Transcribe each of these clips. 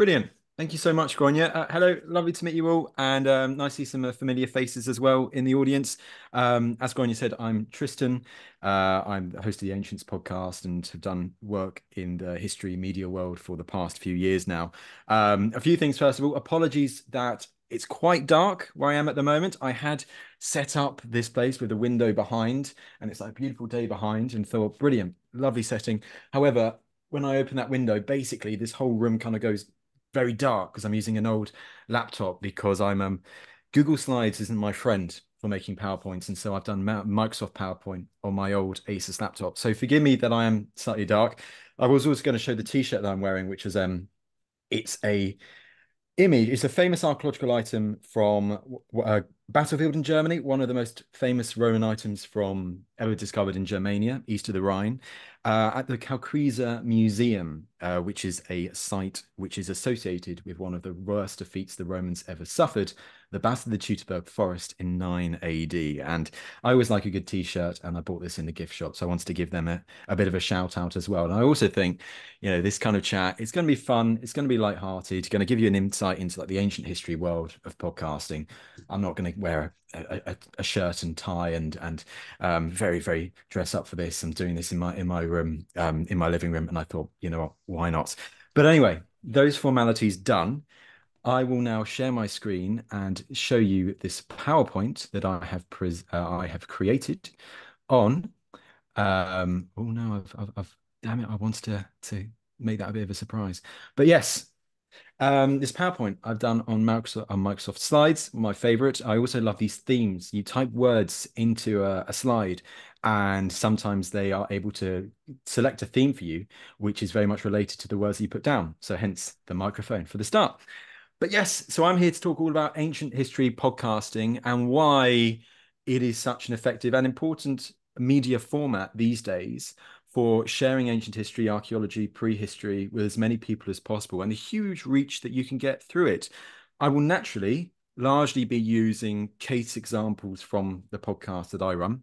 Brilliant. Thank you so much, Grania. Uh, hello, lovely to meet you all, and um, nice to see some uh, familiar faces as well in the audience. Um, as Grania said, I'm Tristan. Uh, I'm the host of the Ancients podcast and have done work in the history media world for the past few years now. Um, a few things, first of all, apologies that it's quite dark where I am at the moment. I had set up this place with a window behind, and it's like a beautiful day behind, and thought, brilliant, lovely setting. However, when I open that window, basically this whole room kind of goes very dark because I'm using an old laptop because I'm um Google Slides isn't my friend for making PowerPoints, and so I've done Microsoft PowerPoint on my old Asus laptop. So forgive me that I am slightly dark. I was also going to show the T-shirt that I'm wearing, which is um, it's a image. It's a famous archaeological item from uh, battlefield in Germany, one of the most famous Roman items from ever discovered in Germania, east of the Rhine, uh, at the Kalkriese Museum, uh, which is a site which is associated with one of the worst defeats the Romans ever suffered, the Battle of the Teutoburg Forest in 9 AD. And I always like a good t-shirt, and I bought this in the gift shop, so I wanted to give them a, a bit of a shout out as well. And I also think, you know, this kind of chat, it's going to be fun, it's going to be light-hearted, going to give you an insight into like the ancient history world of podcasting. I'm not going to wear a, a, a, shirt and tie and and um, very very dress up for this. I'm doing this in my in my room um, in my living room, and I thought, you know what, why not? But anyway, those formalities done. I will now share my screen and show you this PowerPoint that I have uh, I have created on. Um, oh no, I've, I've, I've damn it, I wanted to to make that a bit of a surprise. But yes, um, this PowerPoint I've done on Microsoft, on Microsoft Slides, my favorite. I also love these themes. You type words into a, a, slide, and sometimes they are able to select a theme for you, which is very much related to the words that you put down. So, hence the microphone for the start. But yes, so I'm here to talk all about ancient history podcasting and why it is such an effective and important media format these days for sharing ancient history, archaeology, prehistory with as many people as possible and the huge reach that you can get through it. I will naturally largely be using case examples from the podcast that I run,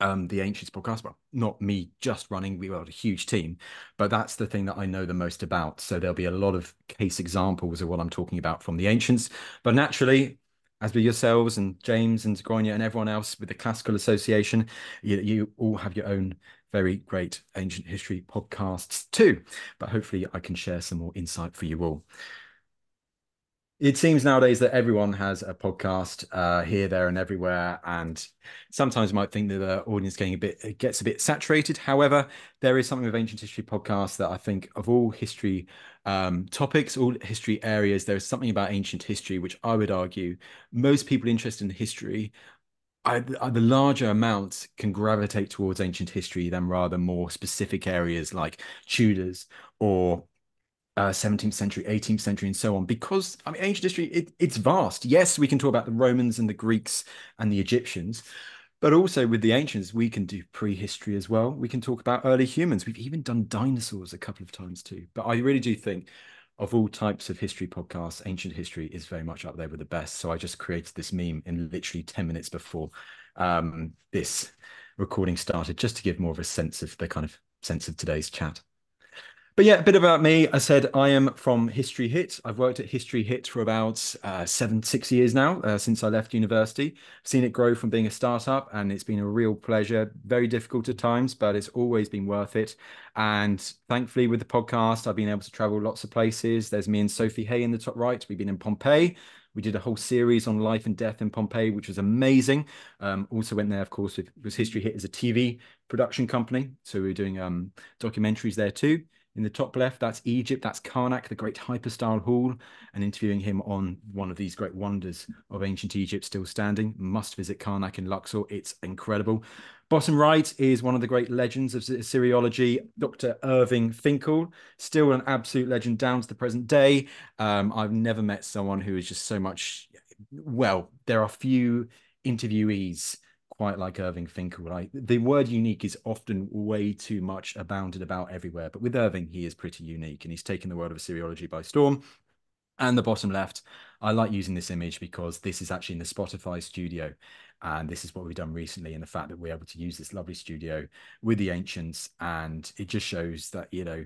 um, the Ancients podcast. Well, not me just running, we have a huge team, but that's the thing that I know the most about. So there'll be a lot of case examples of what I'm talking about from the Ancients. But naturally, as with yourselves and James and Grania and everyone else with the Classical Association, you, you all have your own very great ancient history podcasts too. But hopefully, I can share some more insight for you all. It seems nowadays that everyone has a podcast uh, here, there, and everywhere, and sometimes you might think that the audience getting a bit gets a bit saturated. However, there is something with ancient history podcasts that I think of all history um, topics, all history areas, there is something about ancient history which I would argue most people interested in history I, the larger amounts can gravitate towards ancient history than rather more specific areas like Tudors or uh, 17th century, 18th century, and so on. Because I mean, ancient history it, it's vast. Yes, we can talk about the Romans and the Greeks and the Egyptians, but also with the ancients, we can do prehistory as well. We can talk about early humans. We've even done dinosaurs a couple of times too. But I really do think of all types of history podcasts, ancient history is very much up there with the best. So I just created this meme in literally 10 minutes before um, this recording started, just to give more of a sense of the kind of sense of today's chat. But yeah, a bit about me. I said I am from History Hit. I've worked at History Hit for about uh, seven, six years now uh, since I left university. I've seen it grow from being a startup, and it's been a real pleasure. Very difficult at times, but it's always been worth it. And thankfully, with the podcast, I've been able to travel lots of places. There's me and Sophie Hay in the top right. We've been in Pompeii. We did a whole series on life and death in Pompeii, which was amazing. Um, also went there, of course, with was History Hit as a TV production company, so we were doing um, documentaries there too. In the top left, that's Egypt. That's Karnak, the great hypostyle hall, and interviewing him on one of these great wonders of ancient Egypt still standing. Must visit Karnak in Luxor. It's incredible. Bottom right is one of the great legends of Assyriology, Dr. Irving Finkel, still an absolute legend down to the present day. Um, I've never met someone who is just so much. Well, there are few interviewees quite like Irving Finkel. Like the word unique is often way too much abounded about everywhere, but with Irving, he is pretty unique and he's taken the world of Assyriology by storm. And the bottom left, I like using this image because this is actually in the Spotify studio. And this is what we've done recently, and the fact that we're able to use this lovely studio with the ancients, and it just shows that you know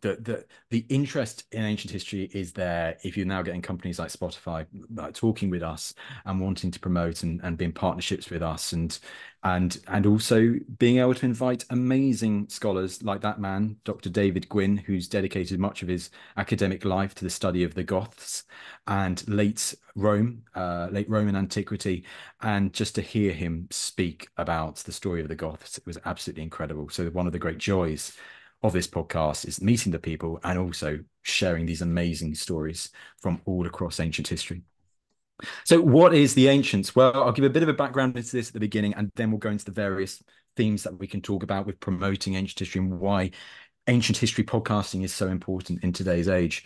the the the interest in ancient history is there. If you're now getting companies like Spotify like, talking with us and wanting to promote and, and be in partnerships with us, and and and also being able to invite amazing scholars like that man, Dr. David Gwynn, who's dedicated much of his academic life to the study of the Goths and late Rome, uh, late Roman antiquity, and just to hear him speak about the story of the Goths, it was absolutely incredible. So one of the great joys of this podcast is meeting the people and also sharing these amazing stories from all across ancient history. So, what is the ancients? Well, I'll give a bit of a background into this at the beginning, and then we'll go into the various themes that we can talk about with promoting ancient history and why ancient history podcasting is so important in today's age.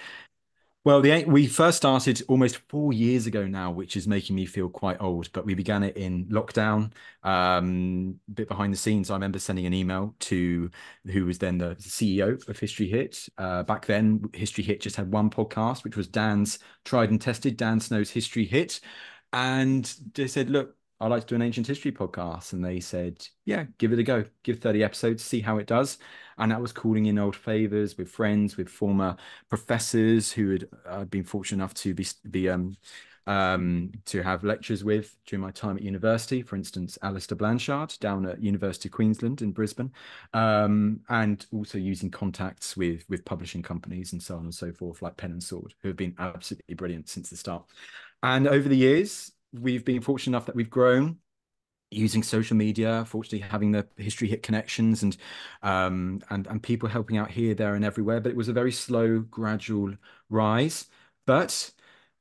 Well, the we first started almost four years ago now, which is making me feel quite old. But we began it in lockdown, um, a bit behind the scenes. I remember sending an email to who was then the CEO of History Hit. Uh, back then, History Hit just had one podcast, which was Dan's tried and tested, Dan Snow's History Hit, and they said, "Look, I'd like to do an ancient history podcast," and they said, "Yeah, give it a go. Give thirty episodes, see how it does." and that was calling in old favors with friends, with former professors who had uh, been fortunate enough to be be um, um, to have lectures with during my time at university. For instance, Alastair Blanshard down at University of Queensland in Brisbane, um, and also using contacts with with publishing companies and so on and so forth, like Pen and Sword, who have been absolutely brilliant since the start. And over the years, we've been fortunate enough that we've grown using social media fortunately having the history hit connections and um and and people helping out here there and everywhere but it was a very slow gradual rise. But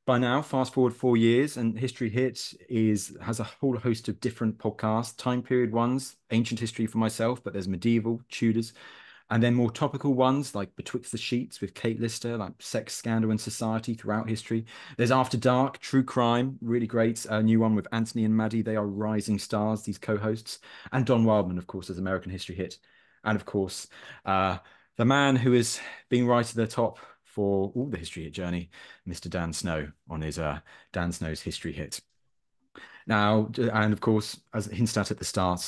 by now fast forward four years and history hit is has a whole host of different podcasts time period ones ancient history for myself but there's medieval tudors and then more topical ones like Betwixt the Sheets with Kate Lister, like Sex, Scandal, and Society throughout history. There's After Dark, True Crime, really great. A new one with Anthony and Maddie. They are rising stars, these co hosts. And Don Wildman, of course, as American History Hit. And of course, uh, the man who has been right at the top for all the History Hit journey, Mr. Dan Snow, on his uh, Dan Snow's History Hit. Now, and of course, as hinted at at the start,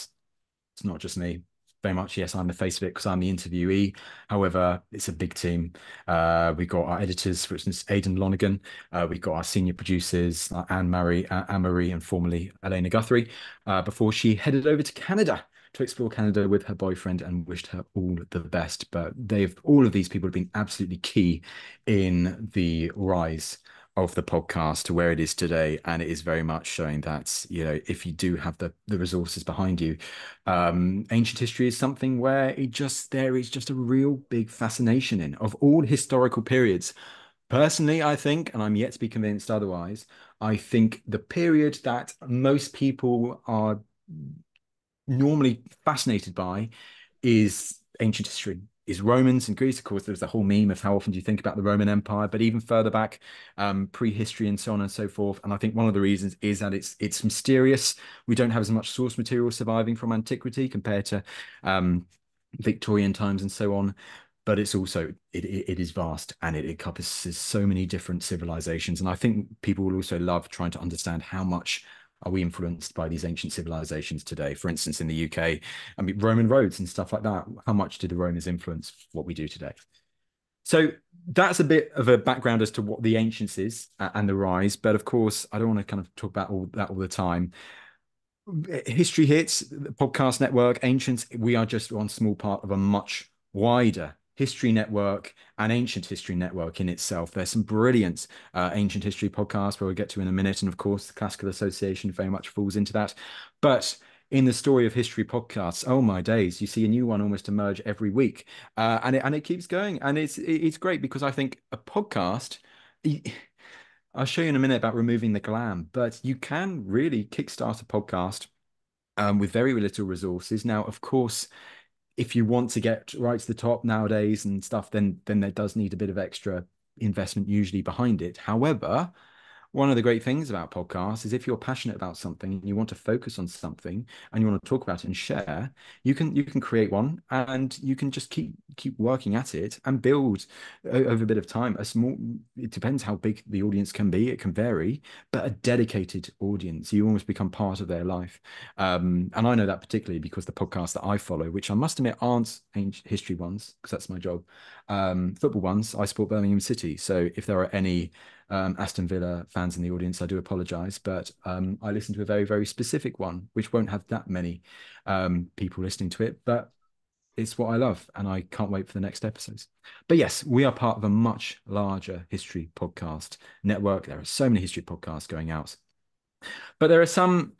it's not just me very much yes i'm the face of it because i'm the interviewee. However it's a big team. Uh, we got our editors for instance aidan lonergan. Uh, we got our senior producers uh, anne marie uh, anne marie and formerly elena guthrie. Uh, before she headed over to canada to explore Canada with her boyfriend and wished her all the best. But they've all of these people have been absolutely key in the rise of the podcast to where it is today and it is very much showing that you know if you do have the the resources behind you um ancient history is something where it just there is just a real big fascination in of all historical periods. Personally i think and i'm yet to be convinced otherwise i think the period that most people are normally fascinated by is ancient history is Romans and Greece. Of course, there's a whole meme of how often do you think about the Roman Empire, but even further back, um, prehistory and so on and so forth. And I think one of the reasons is that it's it's mysterious. We don't have as much source material surviving from antiquity compared to um, Victorian times and so on. But it's also it, it is vast and it encompasses so many different civilizations. And I think people will also love trying to understand how much are we influenced by these ancient civilizations today? For instance, in the UK, I mean, Roman roads and stuff like that. How much did the Romans influence what we do today? So that's a bit of a background as to what the ancients is and the rise. But of course, I don't want to kind of talk about all that all the time. History hits, the podcast network, ancients. We are just one small part of a much wider History Network and Ancient History Network in itself. There's some brilliant uh, ancient history podcasts where we'll get to in a minute. And of course, the Classical Association very much falls into that. But in the story of history podcasts, oh my days, you see a new one almost emerge every week. Uh, and, it, and it keeps going. And it's, it's great because I think a podcast. I'll show you in a minute about removing the glam, but you can really kickstart a podcast um, with very little resources. Now, of course, if you want to get right to the top nowadays and stuff, then then there does need a bit of extra investment usually behind it. However, one of the great things about podcasts is if you're passionate about something and you want to focus on something and you want to talk about it and share, you can you can create one and you can just keep keep working at it and build over a bit of time a small it depends how big the audience can be, it can vary, but a dedicated audience. You almost become part of their life. Um, and I know that particularly because the podcasts that I follow, which I must admit aren't ancient history ones, because that's my job, um, football ones, I support Birmingham City. So if there are any um, Aston Villa fans in the audience, I do apologise, but um, I listen to a very, very specific one, which won't have that many um, people listening to it, but it's what I love, and I can't wait for the next episodes. But yes, we are part of a much larger history podcast network. There are so many history podcasts going out, but there are some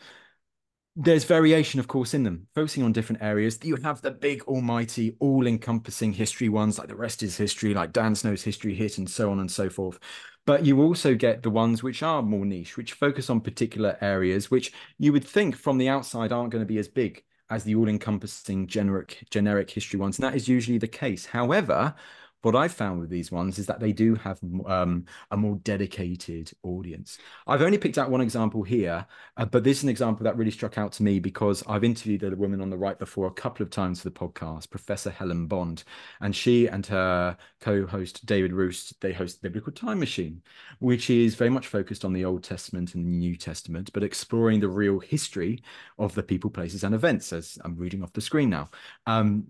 there's variation, of course, in them, focusing on different areas. You have the big, almighty, all encompassing history ones, like the rest is history, like Dan Snow's history hit, and so on and so forth. But you also get the ones which are more niche, which focus on particular areas, which you would think from the outside aren't going to be as big as the all encompassing generic, generic history ones. And that is usually the case. However, what I've found with these ones is that they do have um, a more dedicated audience. I've only picked out one example here, uh, but this is an example that really struck out to me because I've interviewed the woman on the right before a couple of times for the podcast, Professor Helen Bond, and she and her co-host David Roost, they host the Biblical Time Machine, which is very much focused on the Old Testament and the New Testament, but exploring the real history of the people, places, and events. As I'm reading off the screen now. Um,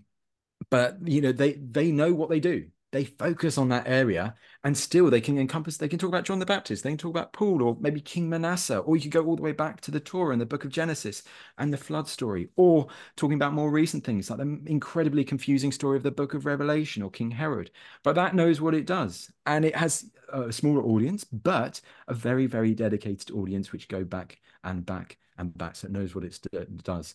but you know they they know what they do they focus on that area and still they can encompass they can talk about john the baptist they can talk about paul or maybe king manasseh or you could go all the way back to the torah and the book of genesis and the flood story or talking about more recent things like the incredibly confusing story of the book of revelation or king herod. But that knows what it does and it has a smaller audience but a very very dedicated audience which go back and back and back so it knows what it does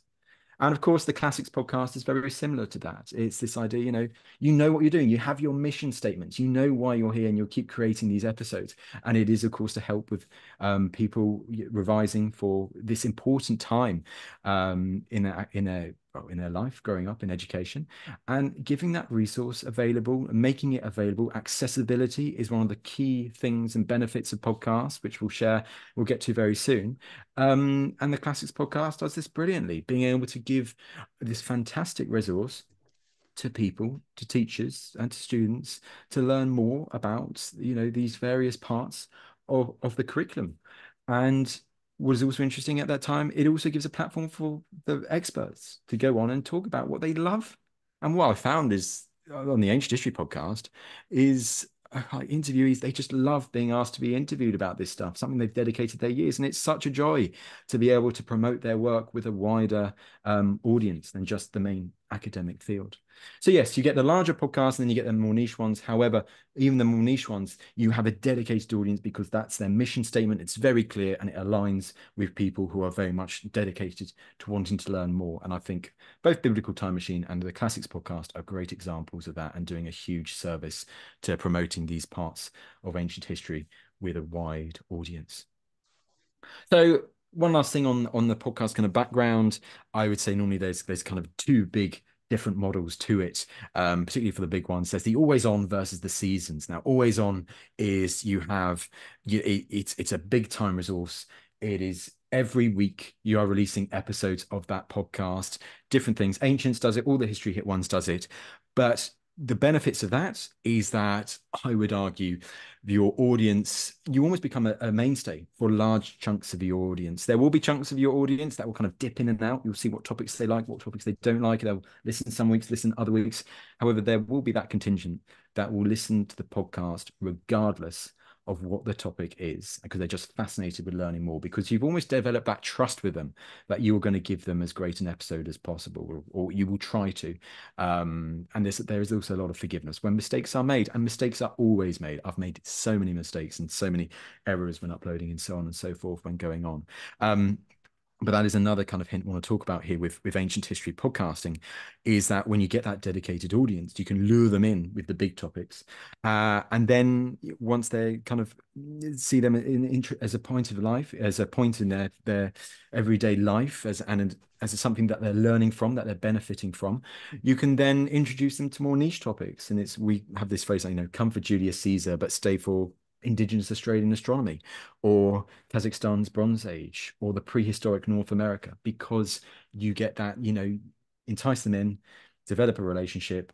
and of course, the Classics podcast is very similar to that. It's this idea, you know, you know what you're doing. You have your mission statements. You know why you're here, and you'll keep creating these episodes. And it is, of course, to help with um, people revising for this important time um, in a in a in their life growing up in education. And giving that resource available and making it available accessibility is one of the key things and benefits of podcasts which we'll share we'll get to very soon. Um, and the classics podcast does this brilliantly being able to give this fantastic resource to people to teachers and to students to learn more about you know these various parts of, of the curriculum. And was also interesting at that time, it also gives a platform for the experts to go on and talk about what they love. And what I found is uh, on the Ancient History podcast is uh, interviewees they just love being asked to be interviewed about this stuff something they've dedicated their years and it's such a joy to be able to promote their work with a wider um, audience than just the main academic field so yes, you get the larger podcasts and then you get the more niche ones. However, even the more niche ones, you have a dedicated audience because that's their mission statement. It's very clear and it aligns with people who are very much dedicated to wanting to learn more. And I think both Biblical Time Machine and the Classics podcast are great examples of that and doing a huge service to promoting these parts of ancient history with a wide audience. So one last thing on on the podcast kind of background, I would say normally there's there's kind of two big different models to it, um, particularly for the big ones. There's the always on versus the seasons. Now, always on is you have you, it, it's it's a big time resource. It is every week you are releasing episodes of that podcast, different things. Ancients does it, all the history hit ones does it, but the benefits of that is that I would argue your audience, you almost become a, a, mainstay for large chunks of your audience. There will be chunks of your audience that will kind of dip in and out. You'll see what topics they like, what topics they don't like. They'll listen some weeks, listen other weeks. However, there will be that contingent that will listen to the podcast regardless of what the topic is because they're just fascinated with learning more because you've almost developed that trust with them that you're going to give them as great an episode as possible or, or you will try to. Um, and this, there is also a lot of forgiveness. When mistakes are made and mistakes are always made i've made so many mistakes and so many errors when uploading and so on and so forth when going on. Um, but that is another kind of hint I want to talk about here with with ancient history podcasting is that when you get that dedicated audience you can lure them in with the big topics. Uh, and then once they kind of see them in, in, as a point of life as a point in their their everyday life as and as something that they're learning from that they're benefiting from you can then introduce them to more niche topics. And it's we have this phrase you know come for Julius Caesar but stay for indigenous Australian astronomy or Kazakhstan's Bronze Age or the prehistoric North America because you get that, you know, entice them in, develop a relationship,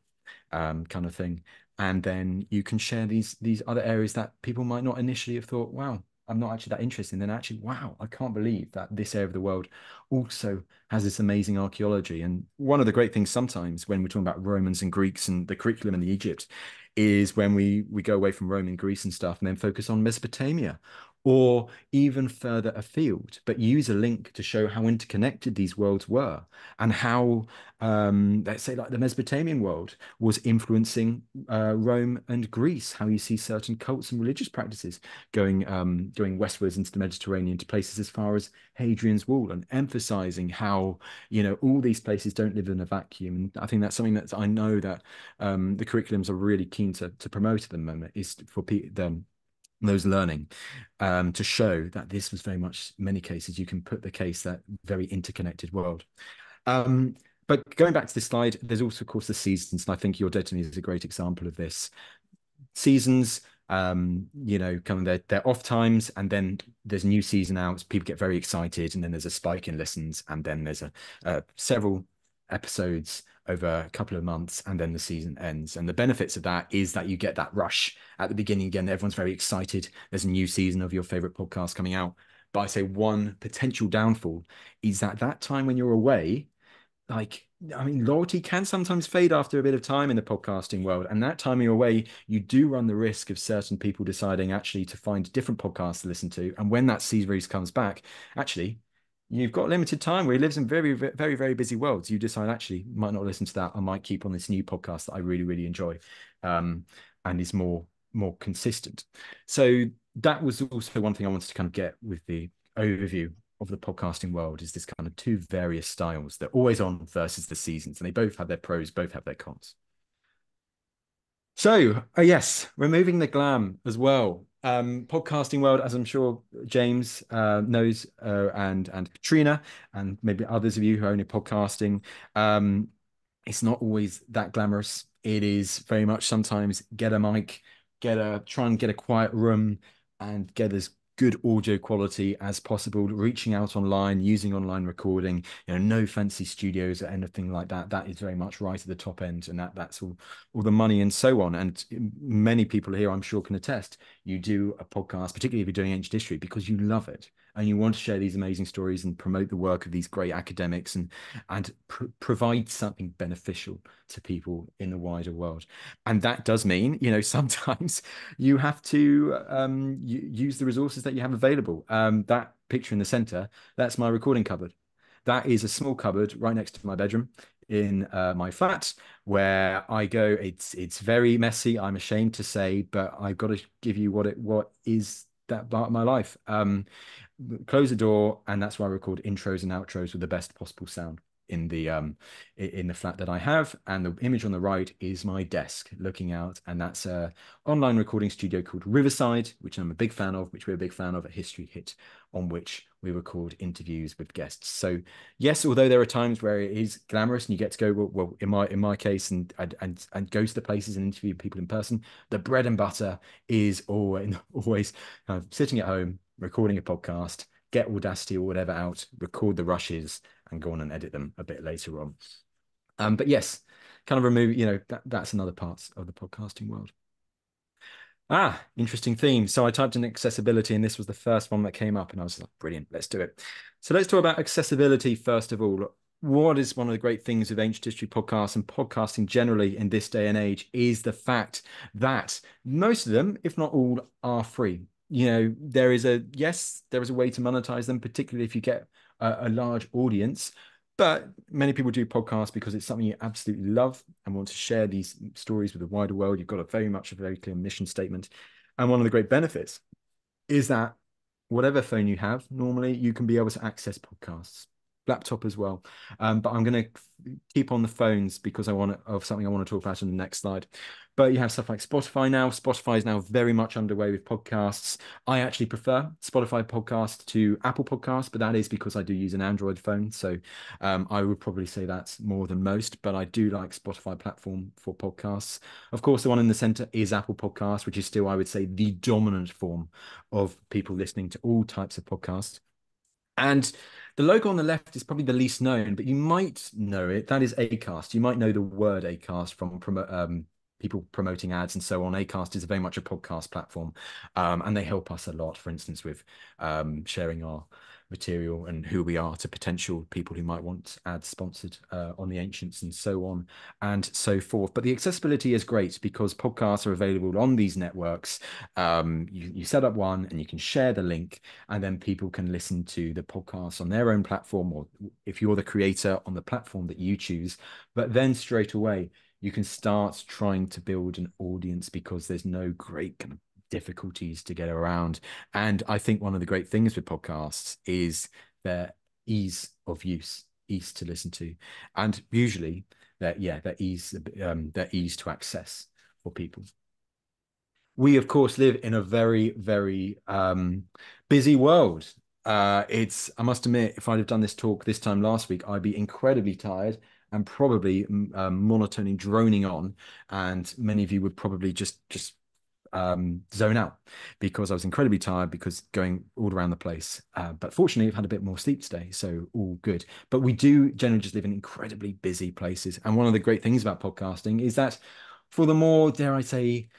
um, kind of thing. And then you can share these these other areas that people might not initially have thought, wow, I'm not actually that interested. And then actually, wow, I can't believe that this area of the world also has this amazing archaeology. And one of the great things sometimes when we're talking about Romans and Greeks and the curriculum in the Egypt is when we we go away from Rome and Greece and stuff and then focus on Mesopotamia or even further afield, but use a link to show how interconnected these worlds were and how, um, let's say, like the Mesopotamian world was influencing uh, Rome and Greece. How you see certain cults and religious practices going um, going westwards into the Mediterranean to places as far as Hadrian's Wall, and emphasizing how you know all these places don't live in a vacuum. And I think that's something that I know that um, the curriculums are really keen to to promote at the moment is for them those learning um, to show that this was very much many cases you can put the case that very interconnected world. Um, but going back to this slide there's also of course the seasons and i think your destiny is a great example of this. Seasons um, you know kind of their, their off times and then there's new season out people get very excited and then there's a spike in listens and then there's a several episodes over a couple of months and then the season ends. And the benefits of that is that you get that rush at the beginning. Again everyone's very excited. There's a new season of your favorite podcast coming out. But i say one potential downfall is that that time when you're away like i mean loyalty can sometimes fade after a bit of time in the podcasting world. And that time you're away you do run the risk of certain people deciding actually to find different podcasts to listen to. And when that series comes back actually you've got limited time where he lives in very very very busy worlds. You decide actually might not listen to that. I might keep on this new podcast that i really really enjoy um, and is more more consistent. So that was also one thing i wanted to kind of get with the overview of the podcasting world is this kind of two various styles. They're always on versus the seasons and they both have their pros both have their cons. So uh, yes removing the glam as well um, podcasting world, as I'm sure James uh, knows, uh, and and Katrina, and maybe others of you who are only podcasting, um, it's not always that glamorous. It is very much sometimes get a mic, get a try and get a quiet room, and get as good audio quality as possible, reaching out online, using online recording, you know, no fancy studios or anything like that. That is very much right at the top end, and that that's all all the money and so on. And many people here, I'm sure, can attest. You do a podcast, particularly if you're doing ancient history, because you love it and you want to share these amazing stories and promote the work of these great academics and and pr- provide something beneficial to people in the wider world and that does mean you know sometimes you have to um, use the resources that you have available um, that picture in the center that's my recording cupboard that is a small cupboard right next to my bedroom in uh, my flat where I go. It's it's very messy. I'm ashamed to say, but I've got to give you what it what is that part of my life. Um, close the door, and that's why I record intros and outros with the best possible sound in the um in the flat that I have. And the image on the right is my desk looking out and that's a online recording studio called Riverside which I'm a big fan of which we're a big fan of at History Hit on which we record interviews with guests. So yes although there are times where it is glamorous and you get to go well, well in my in my case and and and go to the places and interview people in person the bread and butter is always always kind of sitting at home recording a podcast get Audacity or whatever out, record the rushes, and go on and edit them a bit later on. Um, but yes, kind of remove, you know, that, that's another part of the podcasting world. Ah, interesting theme. So I typed in accessibility, and this was the first one that came up, and I was like, brilliant, let's do it. So let's talk about accessibility first of all. What is one of the great things of ancient history podcasts and podcasting generally in this day and age is the fact that most of them, if not all, are free you know there is a yes there is a way to monetize them particularly if you get a, a, large audience but many people do podcasts because it's something you absolutely love and want to share these stories with the wider world. You've got a very much a very clear mission statement. And one of the great benefits is that whatever phone you have normally you can be able to access podcasts laptop as well. Um, but I'm going to keep on the phones because I want of something I want to talk about in the next slide. But you have stuff like Spotify now. Spotify is now very much underway with podcasts. I actually prefer Spotify podcast to Apple Podcasts, but that is because I do use an Android phone. So um, I would probably say that's more than most, but I do like Spotify platform for podcasts. Of course, the one in the center is Apple Podcasts, which is still, I would say, the dominant form of people listening to all types of podcasts. And the logo on the left is probably the least known, but you might know it. That is Acast. You might know the word Acast from um, people promoting ads and so on. Acast is very much a podcast platform, um, and they help us a lot. For instance, with um, sharing our material and who we are to potential people who might want ads sponsored uh, on the ancients and so on and so forth. But the accessibility is great because podcasts are available on these networks. Um, you, you set up one and you can share the link and then people can listen to the podcast on their own platform or if you're the creator on the platform that you choose. But then straight away you can start trying to build an audience because there's no great kind of difficulties to get around. And I think one of the great things with podcasts is their ease of use, ease to listen to, and usually that yeah, their ease, um, their ease to access for people. We of course live in a very very um, busy world. Uh, it's I must admit, if I'd have done this talk this time last week, I'd be incredibly tired and probably um, monotony droning on, and many of you would probably just just um, zone out because I was incredibly tired because going all around the place. Uh, but fortunately, I've had a bit more sleep today, so all good. But we do generally just live in incredibly busy places, and one of the great things about podcasting is that for the more, dare I say,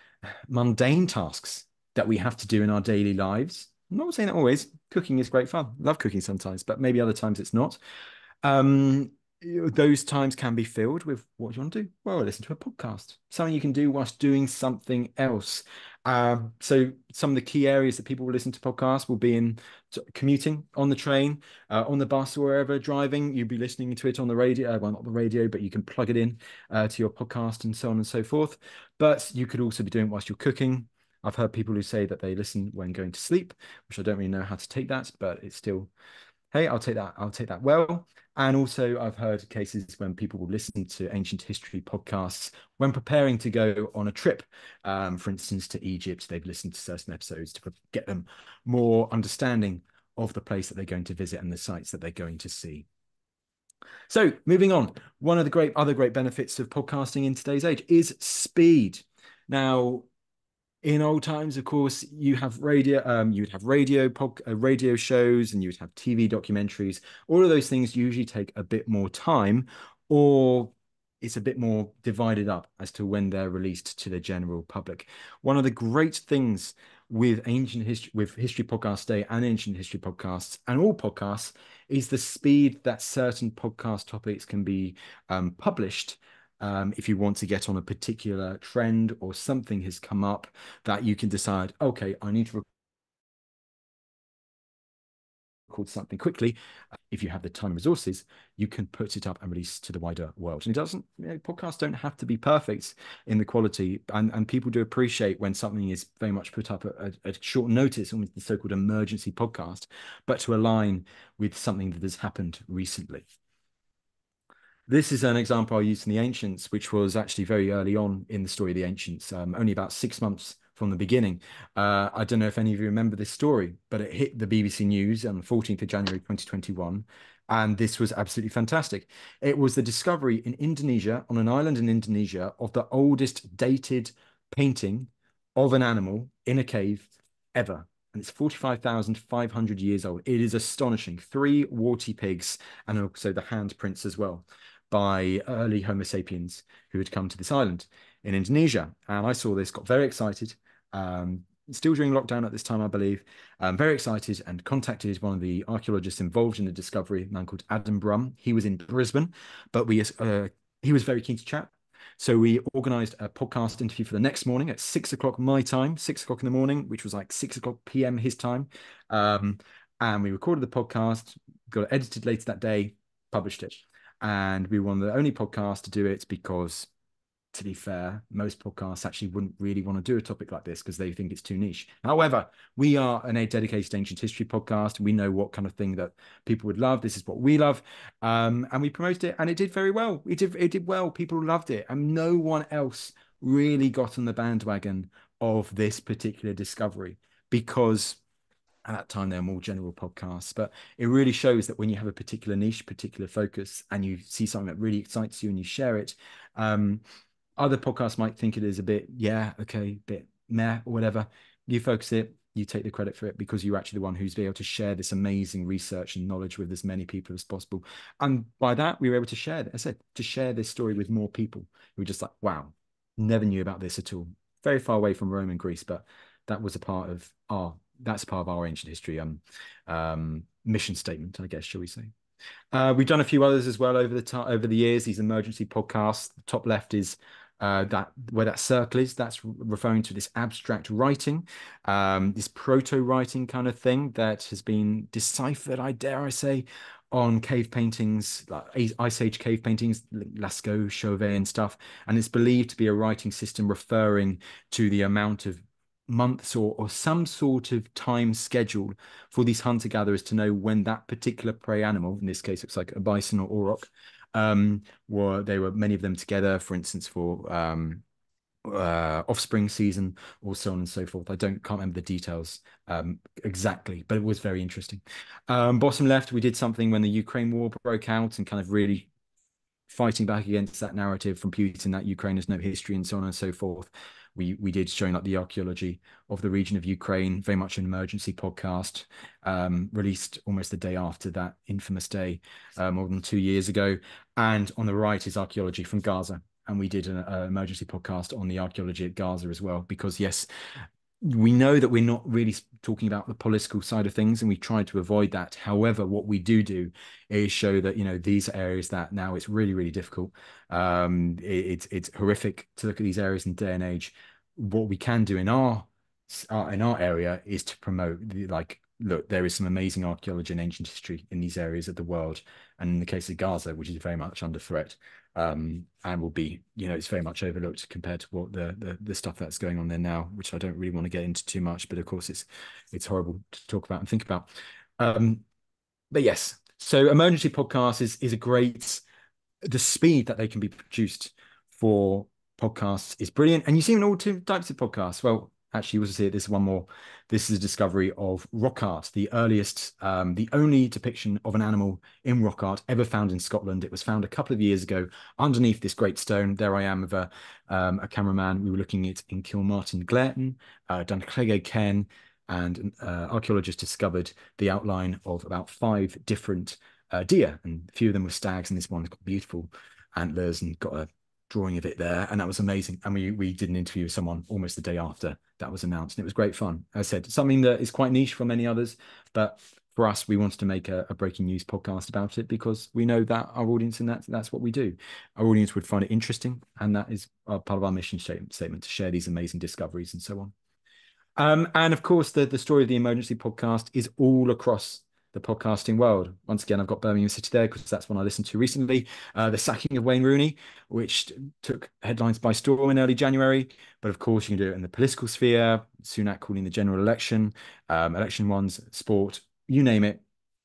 mundane tasks that we have to do in our daily lives. I'm not saying that always. Cooking is great fun. Love cooking sometimes, but maybe other times it's not. Um, those times can be filled with what you want to do? Well, listen to a podcast, something you can do whilst doing something else. Um, so some of the key areas that people will listen to podcasts will be in commuting on the train, uh, on the bus, or wherever driving. You'll be listening to it on the radio. Uh, well, not the radio, but you can plug it in uh, to your podcast and so on and so forth. But you could also be doing it whilst you're cooking. I've heard people who say that they listen when going to sleep, which I don't really know how to take that, but it's still hey, I'll take that. I'll take that well. And also, I've heard cases when people will listen to ancient history podcasts when preparing to go on a trip, um, for instance, to Egypt. They've listened to certain episodes to get them more understanding of the place that they're going to visit and the sites that they're going to see. So, moving on, one of the great other great benefits of podcasting in today's age is speed. Now, in old times, of course, you have radio, um, you would have radio, uh, radio shows, and you would have TV documentaries. All of those things usually take a bit more time, or it's a bit more divided up as to when they're released to the general public. One of the great things with ancient history, with History Podcast Day and ancient history podcasts, and all podcasts, is the speed that certain podcast topics can be um, published um, if you want to get on a particular trend or something has come up that you can decide, okay, I need to record something quickly. If you have the time and resources, you can put it up and release to the wider world. And it doesn't, you know, podcasts don't have to be perfect in the quality. And, and people do appreciate when something is very much put up at, at short notice, almost the so-called emergency podcast, but to align with something that has happened recently. This is an example I used in the Ancients, which was actually very early on in the story of the Ancients, um, only about six months from the beginning. Uh, I don't know if any of you remember this story, but it hit the BBC News on the 14th of January 2021. And this was absolutely fantastic. It was the discovery in Indonesia, on an island in Indonesia, of the oldest dated painting of an animal in a cave ever and it's 45,500 years old. It is astonishing. Three warty pigs and also the handprints as well by early Homo sapiens who had come to this island in Indonesia. And I saw this, got very excited. Um, still during lockdown at this time, I believe. Um, very excited and contacted one of the archaeologists involved in the discovery, a man called Adam Brumm. He was in Brisbane, but we uh, he was very keen to chat. So we organized a podcast interview for the next morning at six o'clock my time, six o'clock in the morning, which was like six o'clock PM his time. Um, and we recorded the podcast, got it edited later that day, published it and we were one of the only podcasts to do it because to be fair, most podcasts actually wouldn't really want to do a topic like this because they think it's too niche. However, we are an a dedicated ancient history podcast. We know what kind of thing that people would love. This is what we love, um, and we promoted it, and it did very well. It did it did well. People loved it, and no one else really got on the bandwagon of this particular discovery because at that time they're more general podcasts but it really shows that when you have a particular niche particular focus and you see something that really excites you and you share it um, other podcasts might think it is a bit yeah okay bit meh or whatever. You focus it you take the credit for it because you're actually the one who's able to share this amazing research and knowledge with as many people as possible. And by that we were able to share i said to share this story with more people. Who were just like wow never knew about this at all. Very far away from rome and greece but that was a part of our that's part of our ancient history um, um, mission statement, I guess, shall we say? Uh, we've done a few others as well over the time over the years. These emergency podcasts. The top left is uh, that where that circle is. That's referring to this abstract writing, um, this proto writing kind of thing that has been deciphered. I dare I say, on cave paintings, like Ice Age cave paintings, Lascaux, Chauvet, and stuff. And it's believed to be a writing system referring to the amount of months or, or some sort of time schedule for these hunter gatherers to know when that particular prey animal, in this case, it's like a bison or auroch, um, were they were many of them together, for instance, for um, uh, offspring season or so on and so forth. I don't can't remember the details um, exactly, but it was very interesting. Um, bottom left, we did something when the Ukraine war broke out and kind of really fighting back against that narrative from Putin that Ukraine has no history and so on and so forth we we did showing up the archaeology of the region of Ukraine, very much an emergency podcast, um, released almost the day after that infamous day, uh, more than two years ago. And on the right is archaeology from Gaza, and we did an, an emergency podcast on the archaeology at Gaza as well, because yes, we know that we're not really talking about the political side of things and we try to avoid that. However what we do do is show that you know these areas that now it's really really difficult. Um it, it's it's horrific to look at these areas in day and age. What we can do in our in our area is to promote the, like look there is some amazing archaeology and ancient history in these areas of the world and in the case of gaza which is very much under threat um, and will be, you know, it's very much overlooked compared to what the, the, the stuff that's going on there now, which I don't really want to get into too much, but of course it's it's horrible to talk about and think about. Um, but yes, so emergency podcast is is a great the speed that they can be produced for podcasts is brilliant, and you see in all two types of podcasts. Well, actually, see it. This one more. This is a discovery of rock art, the earliest, um, the only depiction of an animal in rock art ever found in Scotland. It was found a couple of years ago underneath this great stone. There I am with a, um, a cameraman. We were looking at in Kilmartin Glerton, uh, Dunchraigaig Cairn, and uh, archaeologists discovered the outline of about five different uh, deer, and a few of them were stags, and this one's got beautiful antlers and got a drawing of it there, and that was amazing. And we we did an interview with someone almost the day after that was announced, and it was great fun. As I said, something that is quite niche for many others, but for us, we wanted to make a, a, breaking news podcast about it because we know that our audience and that that's what we do. Our audience would find it interesting, and that is part of our mission statement to share these amazing discoveries and so on. Um, and of course, the the story of the emergency podcast is all across the podcasting world. Once again, I've got Birmingham City there because that's one I listened to recently. Uh, the sacking of Wayne Rooney, which took headlines by storm in early January. But of course, you can do it in the political sphere, Sunak calling the general election, um, election ones, sport, you name it.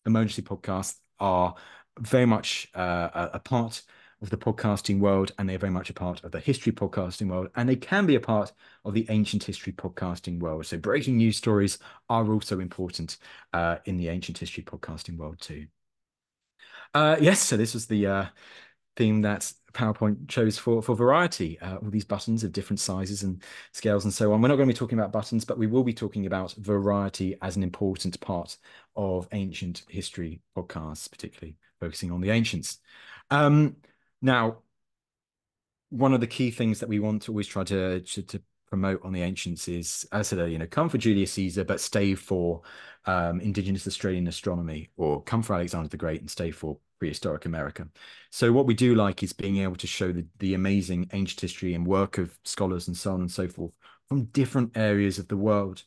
Emergency podcasts are very much uh, a, a part of the podcasting world, and they're very much a part of the history podcasting world, and they can be a part of the ancient history podcasting world. So, breaking news stories are also important uh, in the ancient history podcasting world too. Uh, yes, so this was the uh, theme that PowerPoint chose for for variety. Uh, all these buttons of different sizes and scales and so on. We're not going to be talking about buttons, but we will be talking about variety as an important part of ancient history podcasts, particularly focusing on the ancients. Um, now, one of the key things that we want to always try to, to, to promote on the ancients is, as I said you know, come for Julius Caesar, but stay for um, indigenous Australian astronomy, or come for Alexander the Great and stay for prehistoric America. So what we do like is being able to show the, the amazing ancient history and work of scholars and so on and so forth from different areas of the world.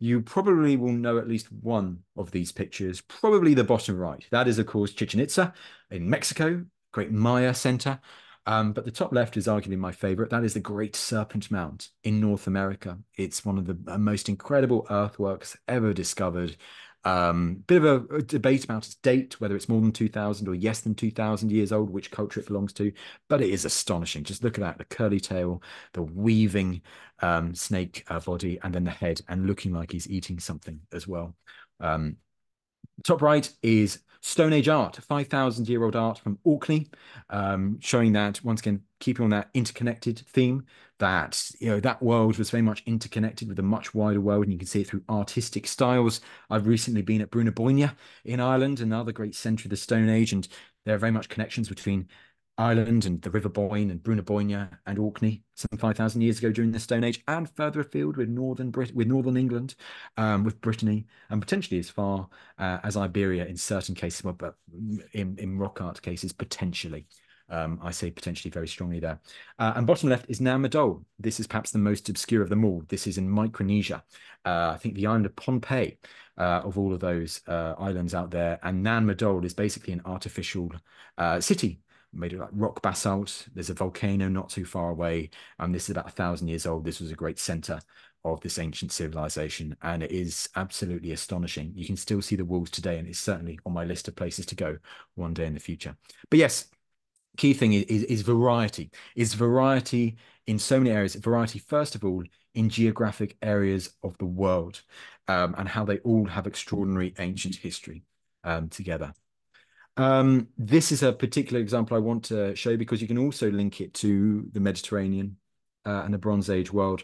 You probably will know at least one of these pictures, probably the bottom right. That is, of course, Chichen Itza in Mexico, great Maya center. Um, but the top left is arguably my favorite. That is the Great Serpent Mound in North America. It's one of the most incredible earthworks ever discovered. Um, bit of a, a, debate about its date, whether it's more than 2000 or yes than 2000 years old, which culture it belongs to, but it is astonishing. Just look at that, the curly tail, the weaving um, snake uh, body, and then the head, and looking like he's eating something as well. Um, top right is Stone Age art, 5,000 year old art from Orkney, um, showing that, once again, keeping on that interconnected theme, that, you know, that world was very much interconnected with a much wider world, and you can see it through artistic styles. I've recently been at Brú na Bóinne in Ireland, another great centre of the Stone Age, and there are very much connections between Ireland and the River Boyne and Brú na Bóinne and Orkney some 5,000 years ago during the Stone Age and further afield with northern Brit with northern England, um, with Brittany and potentially as far uh, as Iberia in certain cases, but in, in rock art cases, potentially. Um, I say potentially very strongly there. Uh, and bottom left is Nan Madol. This is perhaps the most obscure of them all. This is in Micronesia. Uh, I think the island of Pohnpei, uh, of all of those uh, islands out there. And Nan Madol is basically an artificial uh, city made of like rock basalt. There's a volcano not too far away. And this is about a thousand years old. This was a great center of this ancient civilization. And it is absolutely astonishing. You can still see the walls today, and it's certainly on my list of places to go one day in the future. But yes, key thing is, is, is variety, is variety in so many areas. Variety, first of all, in geographic areas of the world um, and how they all have extraordinary ancient history um, together. Um, this is a particular example I want to show because you can also link it to the Mediterranean uh, and the Bronze Age world.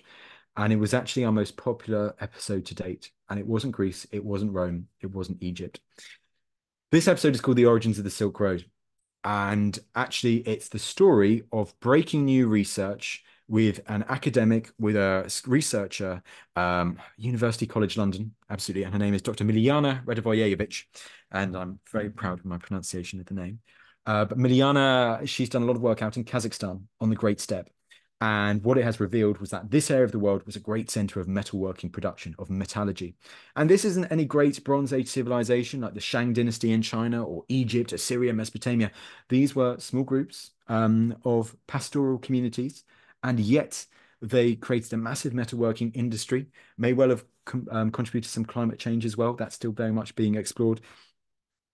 And it was actually our most popular episode to date. And it wasn't Greece, it wasn't Rome, it wasn't Egypt. This episode is called The Origins of the Silk Road. And actually, it's the story of breaking new research with an academic, with a researcher, um, University College London, absolutely. And her name is Dr. Miliana Radivojevic. And I'm very proud of my pronunciation of the name. Uh, but Miliana, she's done a lot of work out in Kazakhstan on the Great Steppe. And what it has revealed was that this area of the world was a great center of metalworking production, of metallurgy. And this isn't any great Bronze Age civilization like the Shang dynasty in China or Egypt, Assyria, Mesopotamia. These were small groups um, of pastoral communities and yet they created a massive metalworking industry. May well have um, contributed to some climate change as well. That's still very much being explored.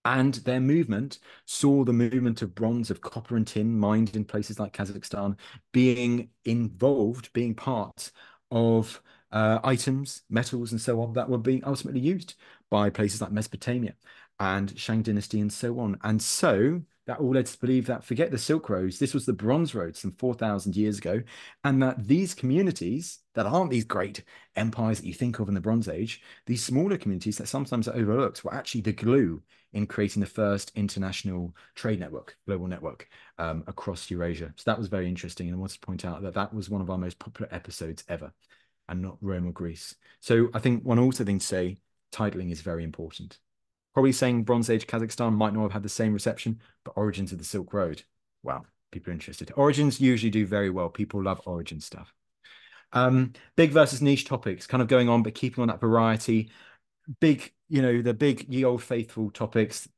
And their movement saw the movement of bronze, of copper and tin mined in places like Kazakhstan being involved, being part of uh, items, metals, and so on that were being ultimately used by places like Mesopotamia and Shang Dynasty and so on. And so that all led us to believe that forget the Silk Roads, this was the Bronze Road some 4,000 years ago, and that these communities that aren't these great empires that you think of in the Bronze Age, these smaller communities that sometimes are overlooked were actually the glue in creating the first international trade network, global network um, across Eurasia. So that was very interesting. And I wanted to point out that that was one of our most popular episodes ever and not Rome or Greece. So I think one also thing to say, titling is very important. Probably saying Bronze Age Kazakhstan might not have had the same reception, but Origins of the Silk Road, wow, people are interested. Origins usually do very well. People love origin stuff. Um, big versus niche topics kind of going on, but keeping on that variety. Big, you know, the big ye old faithful topics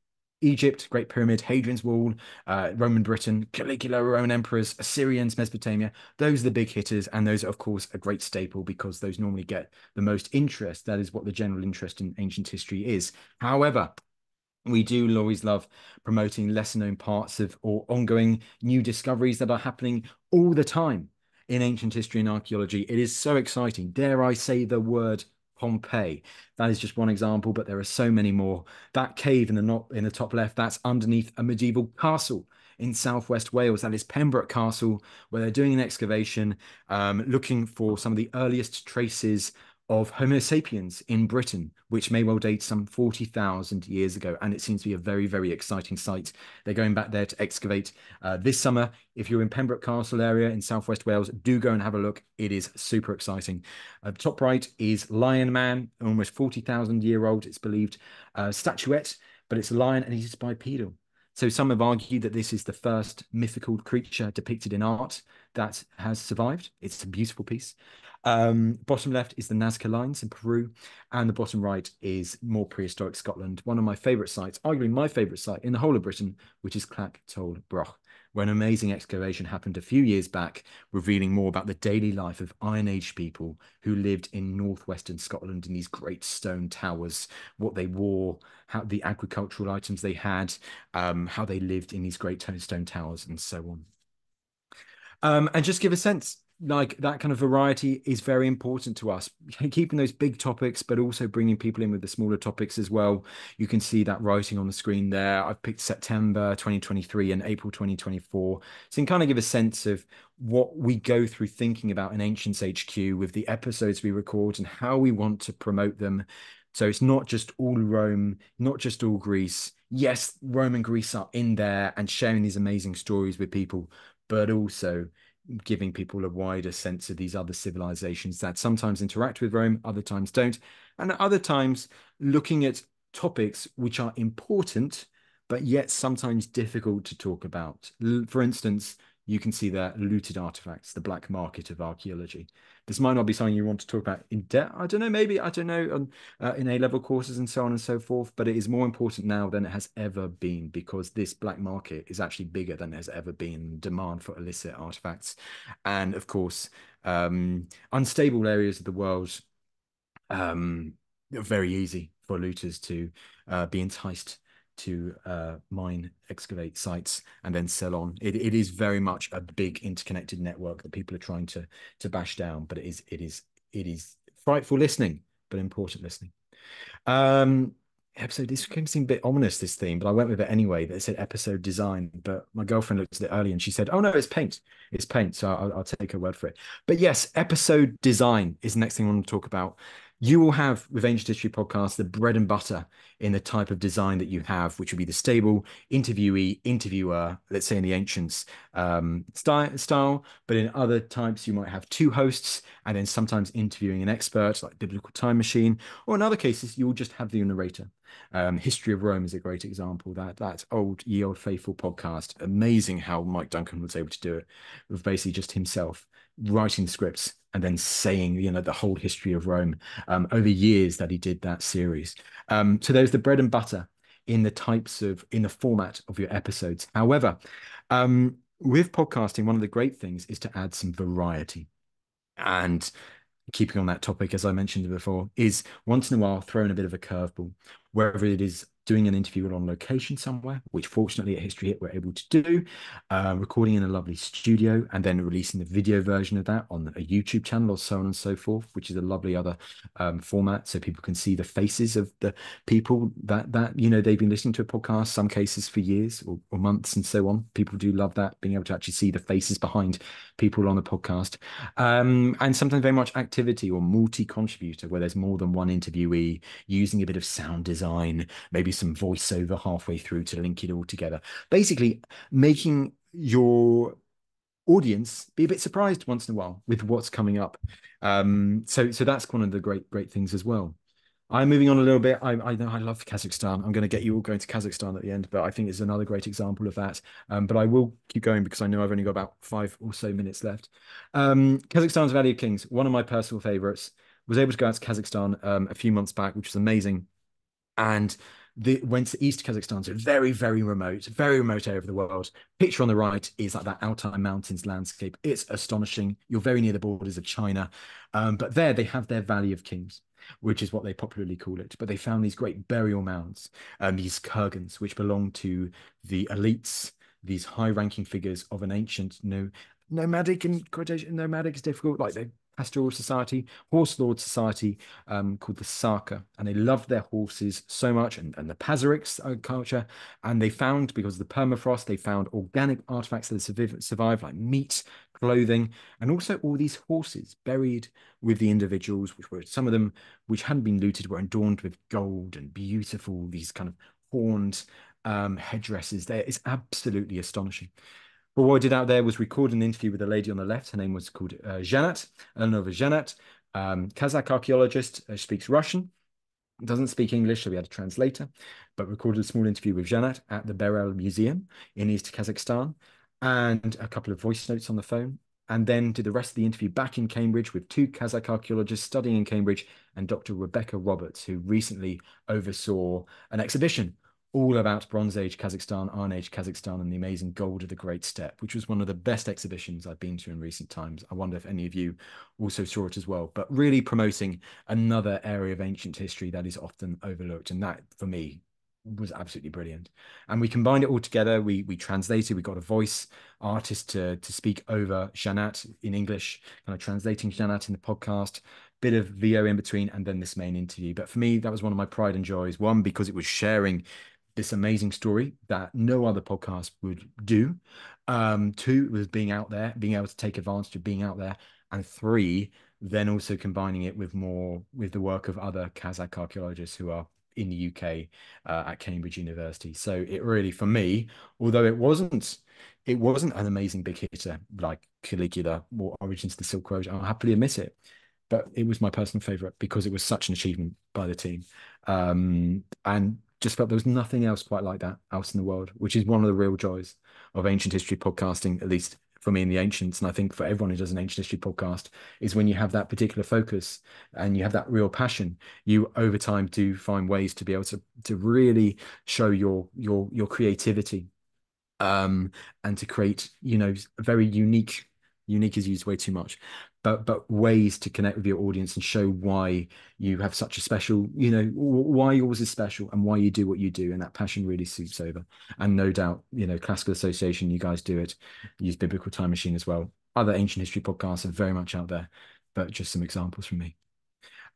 Egypt, Great Pyramid, Hadrian's Wall, uh, Roman Britain, Caligula, Roman emperors, Assyrians, Mesopotamia. Those are the big hitters, and those are, of course, a great staple because those normally get the most interest. That is what the general interest in ancient history is. However, we do always love promoting lesser known parts of or ongoing new discoveries that are happening all the time in ancient history and archaeology. It is so exciting. Dare I say the word Pompeii. That is just one example, but there are so many more. That cave in the not in the top left, that's underneath a medieval castle in southwest Wales. That is Pembroke Castle, where they're doing an excavation, um, looking for some of the earliest traces of Homo sapiens in Britain, which may well date some 40,000 years ago. And it seems to be a very, very exciting site. They're going back there to excavate uh, this summer. If you're in Pembroke Castle area in Southwest Wales, do go and have a look. It is super exciting. Uh, top right is Lion Man, almost 40,000 year old, it's believed, uh, statuette, but it's a lion and he's bipedal. So some have argued that this is the first mythical creature depicted in art that has survived. It's a beautiful piece. Um, bottom left is the Nazca Lines in Peru, and the bottom right is more prehistoric Scotland. One of my favourite sites, arguably my favourite site in the whole of Britain, which is Cleach Toll Broch, where an amazing excavation happened a few years back, revealing more about the daily life of Iron Age people who lived in northwestern Scotland in these great stone towers, what they wore, how the agricultural items they had, um, how they lived in these great stone towers, and so on. Um, and just give a sense like that kind of variety is very important to us. Keeping those big topics but also bringing people in with the smaller topics as well. You can see that writing on the screen there. I've picked september 2023 and april 2024 so you can kind of give a sense of what we go through thinking about in ancients hq with the episodes we record and how we want to promote them. So it's not just all rome not just all greece. Yes rome and greece are in there and sharing these amazing stories with people but also giving people a wider sense of these other civilizations that sometimes interact with Rome, other times don't, and other times looking at topics which are important but yet sometimes difficult to talk about. For instance, you can see there looted artifacts, the black market of archaeology. This might not be something you want to talk about in depth. I don't know, maybe, I don't know, um, uh, in A level courses and so on and so forth, but it is more important now than it has ever been because this black market is actually bigger than it has ever been. Demand for illicit artifacts. And of course, um, unstable areas of the world um, very easy for looters to uh, be enticed to uh, mine, excavate sites, and then sell on. It, it is very much a big interconnected network that people are trying to to bash down, but it is it is it is frightful listening, but important listening. Um, episode this can seem a bit ominous this theme but i went with it anyway that said episode design but my girlfriend looked at it early and she said oh no it's paint it's paint so I'll, I'll, take her word for it but yes episode design is the next thing i want to talk about you will have with Ancient History Podcast the bread and butter in the type of design that you have, which would be the stable interviewee, interviewer, let's say in the ancients um, style, style. But in other types, you might have two hosts and then sometimes interviewing an expert like Biblical Time Machine, or in other cases, you'll just have the narrator. Um, History of Rome is a great example. That that old Ye Old Faithful podcast, amazing how Mike Duncan was able to do it with basically just himself writing scripts and then saying you know the whole history of Rome um, over years that he did that series. Um, so there's the bread and butter in the types of in the format of your episodes. However, um, with podcasting, one of the great things is to add some variety. And keeping on that topic, as I mentioned before, is once in a while throwing a bit of a curveball, wherever it is doing an interview on location somewhere, which fortunately at History Hit we're able to do, uh, recording in a lovely studio, and then releasing the video version of that on a YouTube channel or so on and so forth, which is a lovely other um, format, so people can see the faces of the people that that you know they've been listening to a podcast, some cases for years or, or months and so on. People do love that being able to actually see the faces behind people on the podcast, um, and sometimes very much activity or multi-contributor where there's more than one interviewee using a bit of sound design, maybe some voiceover halfway through to link it all together. Basically, making your audience be a bit surprised once in a while with what's coming up. Um, so, so that's one of the great, great things as well. I'm moving on a little bit. I, I know I love Kazakhstan. I'm going to get you all going to Kazakhstan at the end, but I think it's another great example of that. Um, but I will keep going because I know I've only got about five or so minutes left. Um, Kazakhstan's Valley of Kings, one of my personal favorites. Was able to go out to Kazakhstan um, a few months back, which was amazing. And the went to East Kazakhstan, so very, very remote, very remote area of the world. Picture on the right is like that Altai Mountains landscape. It's astonishing. You're very near the borders of China. Um, but there they have their Valley of Kings, which is what they popularly call it. But they found these great burial mounds, um, these kurgans, which belong to the elites, these high-ranking figures of an ancient no nomadic and quotation nomadic is difficult like they pastoral society, horse lord society um, called the Saka, and they loved their horses so much, and, and the Pazyryk uh, culture. And they found, because of the permafrost, they found organic artifacts that survived, survived, like meat, clothing, and also all these horses buried with the individuals, which were some of them which hadn't been looted, were adorned with gold and beautiful, these kind of horned um, headdresses. There is absolutely astonishing. But what I did out there was record an interview with a lady on the left. Her name was called uh, Janat, Elnova Janat, um, Kazakh archaeologist, uh, speaks Russian, doesn't speak English, so we had a translator, but recorded a small interview with Janat at the Berel Museum in East Kazakhstan and a couple of voice notes on the phone. And then did the rest of the interview back in Cambridge with two Kazakh archaeologists studying in Cambridge and Dr. Rebecca Roberts, who recently oversaw an exhibition all about Bronze Age Kazakhstan, Iron Age Kazakhstan, and the amazing Gold of the Great Steppe, which was one of the best exhibitions I've been to in recent times. I wonder if any of you also saw it as well. But really promoting another area of ancient history that is often overlooked, and that for me was absolutely brilliant. And we combined it all together. We we translated. We got a voice artist to to speak over Janat in English, kind of translating Janat in the podcast bit of VO in between, and then this main interview. But for me, that was one of my pride and joys. One, because it was sharing this amazing story that no other podcast would do. Um, two was being out there, being able to take advantage of being out there, and three, then also combining it with more with the work of other Kazakh archaeologists who are in the UK uh, at Cambridge University. So it really, for me, although it wasn't, it wasn't an amazing big hitter like Caligula or Origins of the Silk Road. I'll happily admit it, but it was my personal favorite because it was such an achievement by the team. Um, and just felt there was nothing else quite like that else in the world, which is one of the real joys of ancient history podcasting, at least for me in the ancients. And I think for everyone who does an ancient history podcast, is when you have that particular focus and you have that real passion, you over time do find ways to be able to to really show your your your creativity um and to create, you know, very unique unique is used way too much. But but ways to connect with your audience and show why you have such a special you know why yours is special and why you do what you do and that passion really seeps over. And no doubt you know classical association you guys do it. Use biblical time machine as well. Other ancient history podcasts are very much out there but just some examples from me.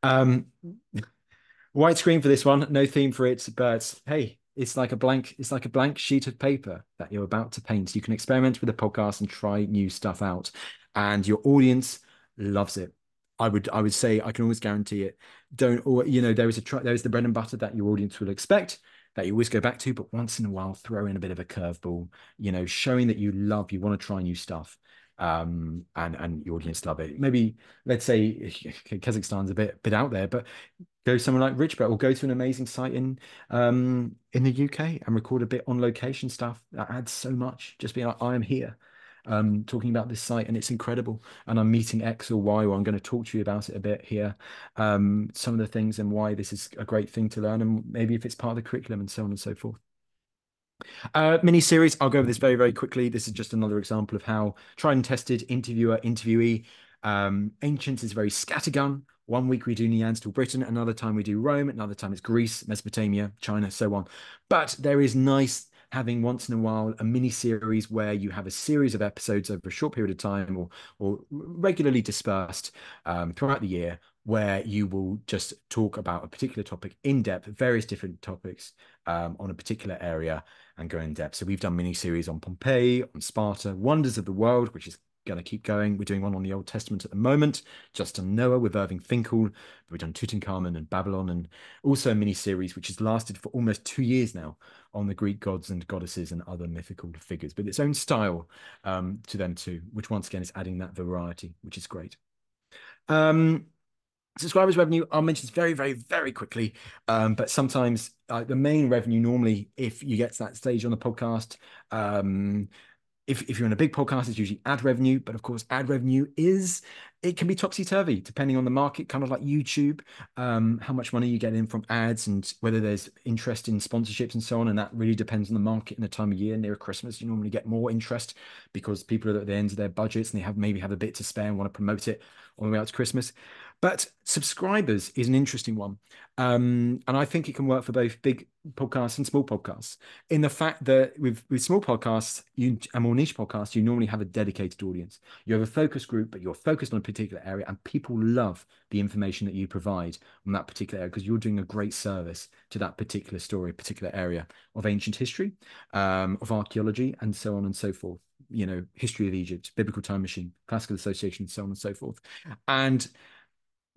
Um white screen for this one no theme for it but hey it's like a blank it's like a blank sheet of paper that you're about to paint. You can experiment with the podcast and try new stuff out and your audience loves it. I would i would say i can always guarantee it. Don't or you know there is a tr- there is the bread and butter that your audience will expect that you always go back to but once in a while throw in a bit of a curveball you know showing that you love you want to try new stuff um and and your audience love it maybe let's say kazakhstan's a bit bit out there but go somewhere like Richborough or go to an amazing site in um in the UK and record a bit on location stuff. That adds so much. Just being like, I am here, um, talking about this site and it's incredible. And I'm meeting X or Y, or I'm going to talk to you about it a bit here. Um, some of the things and why this is a great thing to learn, and maybe if it's part of the curriculum and so on and so forth. Uh, mini series, I'll go over this very, very quickly. This is just another example of how tried and tested interviewer, interviewee. Um, Ancient is very scattergun. One week we do Neanderthal Britain, another time we do Rome, another time it's Greece, Mesopotamia, China, so on. But there is nice having once in a while a mini series where you have a series of episodes over a short period of time or or regularly dispersed um, throughout the year where you will just talk about a particular topic in depth, various different topics um, on a particular area and go in depth. So we've done mini series on Pompeii, on Sparta, Wonders of the World, which is going to keep going. We're doing one on the Old Testament at the moment, just on Noah with Irving Finkel. We've done Tutankhamun and Babylon, and also a mini series which has lasted for almost two years now on the Greek gods and goddesses and other mythical figures, but its own style um, to them too, which once again is adding that variety, which is great. Um, subscribers revenue i'll mention this very very very quickly um, but sometimes uh, the main revenue normally if you get to that stage on the podcast um, if, if you're in a big podcast, it's usually ad revenue, but of course, ad revenue is it can be topsy turvy depending on the market, kind of like YouTube, um, how much money you get in from ads and whether there's interest in sponsorships and so on. And that really depends on the market and the time of year. Near Christmas, you normally get more interest because people are at the end of their budgets and they have maybe have a bit to spare and want to promote it on the way out to Christmas. But subscribers is an interesting one. Um, and I think it can work for both big podcasts and small podcasts in the fact that with, with small podcasts you, and more niche podcasts, you normally have a dedicated audience. You have a focus group, but you're focused on a particular area and people love the information that you provide on that particular area because you're doing a great service to that particular story, particular area of ancient history, um, of archaeology, and so on and so forth. You know, history of Egypt, biblical time machine, classical association, so on and so forth. And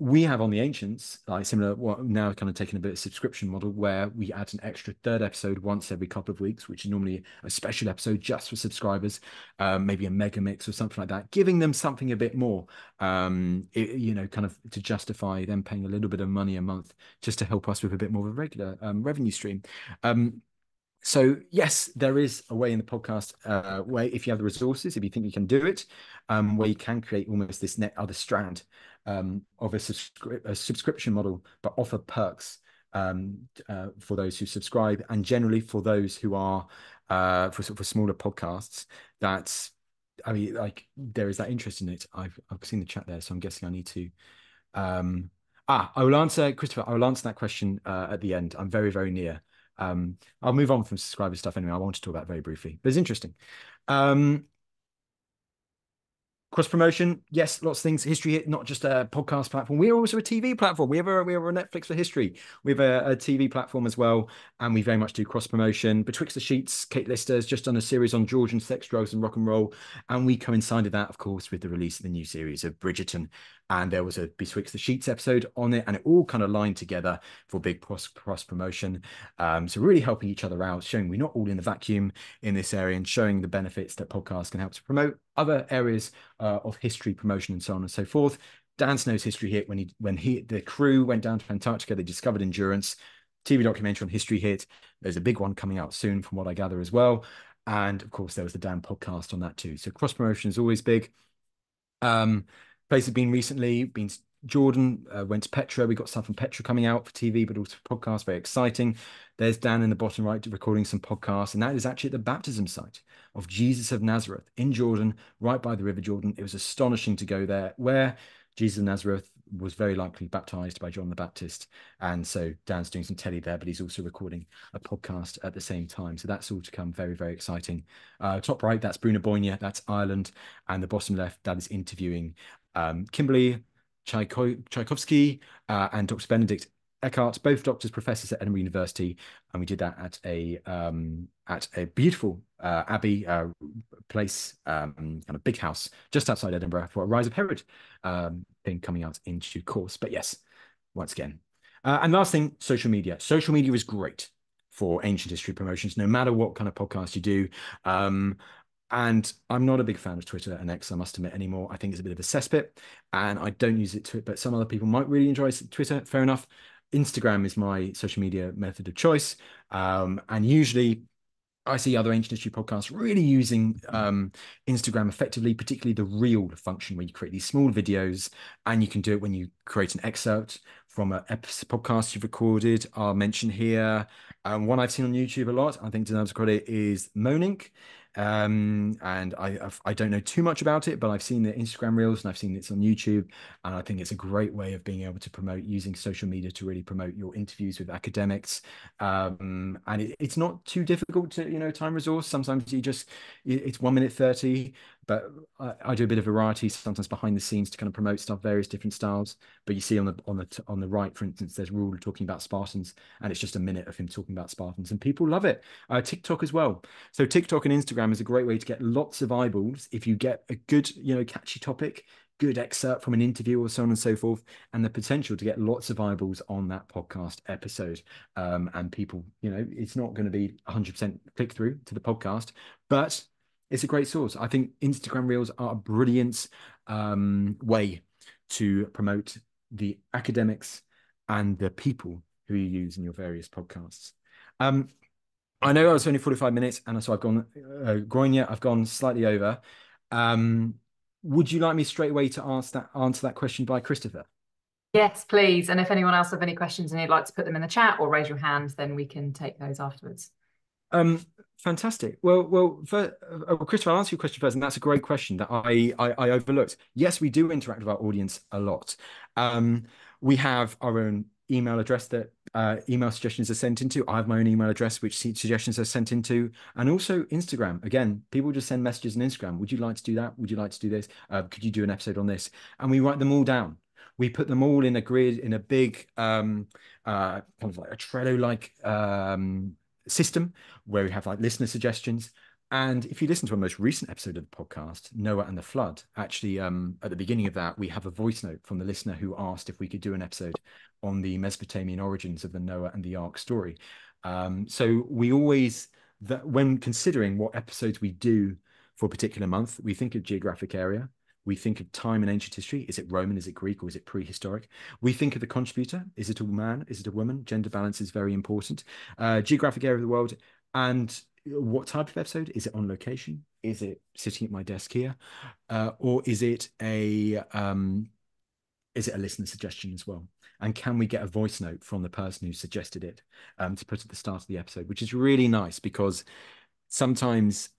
we have on the ancients like similar what now kind of taking a bit of subscription model where we add an extra third episode once every couple of weeks which is normally a special episode just for subscribers um, maybe a mega mix or something like that giving them something a bit more um, it, you know kind of to justify them paying a little bit of money a month just to help us with a bit more of a regular um, revenue stream. Um, so yes, there is a way in the podcast uh, way if you have the resources, if you think you can do it, um, where you can create almost this net other strand um, of a, subscri- a, subscription model, but offer perks um, uh, for those who subscribe, and generally for those who are uh, for for smaller podcasts. That's I mean, like there is that interest in it. I've I've seen the chat there, so I'm guessing I need to. Um, ah, I will answer Christopher. I will answer that question uh, at the end. I'm very very near. Um, I'll move on from subscriber stuff anyway. I want to talk about very briefly, but it's interesting. Um, cross promotion. Yes lots of things. History not just a podcast platform. We're also a tv platform. We have a we have a netflix for history. We have a, a tv platform as well and we very much do cross promotion. Betwixt the sheets kate lister has just done a series on georgian sex drugs and rock and roll and we coincided that of course with the release of the new series of bridgerton and there was a betwixt the sheets episode on it and it all kind of lined together for big cross cross promotion um, so really helping each other out showing we're not all in the vacuum in this area and showing the benefits that podcasts can help to promote other areas uh, of history promotion and so on and so forth. Dan Snow's history hit when he when he the crew went down to Antarctica, they discovered endurance. TV documentary on history hit. There's a big one coming out soon, from what I gather as well. And of course, there was the Dan podcast on that too. So cross promotion is always big. Um, places have been recently been Jordan uh, went to Petra. We got stuff from Petra coming out for TV, but also for podcasts. Very exciting. There's Dan in the bottom right recording some podcasts, and that is actually at the baptism site of Jesus of Nazareth in Jordan, right by the River Jordan. It was astonishing to go there, where Jesus of Nazareth was very likely baptized by John the Baptist. And so Dan's doing some telly there, but he's also recording a podcast at the same time. So that's all to come. Very, very exciting. Uh, top right, that's Brú na Bóinne, that's Ireland. And the bottom left, that is interviewing um, Kimberly Czajkowski uh, and Dr. Benedikt Eckhardt, both doctors, professors at Edinburgh University, and we did that at a um, at a beautiful uh, abbey uh, place, um, kind of big house just outside Edinburgh for a Rise of Herod um, thing coming out in due course. But yes, once again, uh, and last thing, social media. Social media is great for ancient history promotions, no matter what kind of podcast you do. Um, and I'm not a big fan of Twitter and X, I must admit, anymore. I think it's a bit of a cesspit and I don't use it to it, but some other people might really enjoy Twitter. Fair enough. Instagram is my social media method of choice. Um, and usually I see other ancient history podcasts really using um, Instagram effectively, particularly the reel function where you create these small videos and you can do it when you create an excerpt from a podcast you've recorded. I'll mention here um, one I've seen on YouTube a lot. I think deserves credit is Monink. Um, and I I've, I do not know too much about it, but I've seen the Instagram reels and I've seen it's on YouTube, and I think it's a great way of being able to promote using social media to really promote your interviews with academics. Um, and it, it's not too difficult to you know time resource. Sometimes you just it's one minute thirty, but I, I, do a bit of variety sometimes behind the scenes to kind of promote stuff, various different styles. But you see on the on the on the right, for instance, there's Roel talking about Spartans, and it's just a minute of him talking about Spartans, and people love it. Uh, TikTok as well. So TikTok and Instagram is a great way to get lots of eyeballs if you get a good, you know, catchy topic, good excerpt from an interview or so on and so forth, and the potential to get lots of eyeballs on that podcast episode. Um, and people, you know, it's not going to be 100% click through to the podcast, but it's a great source. I think Instagram Reels are a brilliant um, way to promote the academics and the people who you use in your various podcasts. Um, I know I was only 45 minutes, and so I've gone, uh, Gronya, I've gone slightly over. Um, would you like me straight away to ask that, answer that question by Christopher? Yes, please. And if anyone else have any questions and you'd like to put them in the chat or raise your hand, then we can take those afterwards. Um, fantastic. Well, well, for, uh, Christopher, I'll answer your question first, and that's a great question that I, I, I overlooked. Yes, we do interact with our audience a lot. Um, we have our own email address that uh, email suggestions are sent into. I have my own email address, which suggestions are sent into, and also Instagram. Again, people just send messages on Instagram. Would you like to do that? Would you like to do this? Uh, could you do an episode on this? And we write them all down. We put them all in a grid in a big um, uh, kind of like a Trello-like um, system where we have like listener suggestions. And if you listen to our most recent episode of the podcast, Noah and the Flood, actually, um, at the beginning of that, we have a voice note from the listener who asked if we could do an episode on the Mesopotamian origins of the Noah and the Ark story. Um, so we always, that when considering what episodes we do for a particular month, we think of geographic area, we think of time in ancient history. Is it Roman? Is it Greek? Or is it prehistoric? We think of the contributor. Is it a man? Is it a woman? Gender balance is very important. Uh, geographic area of the world. And what type of episode? Is it on location? Is it sitting at my desk here? Uh, or is it a um, is it a listener suggestion as well? And can we get a voice note from the person who suggested it um, to put at the start of the episode, which is really nice because sometimes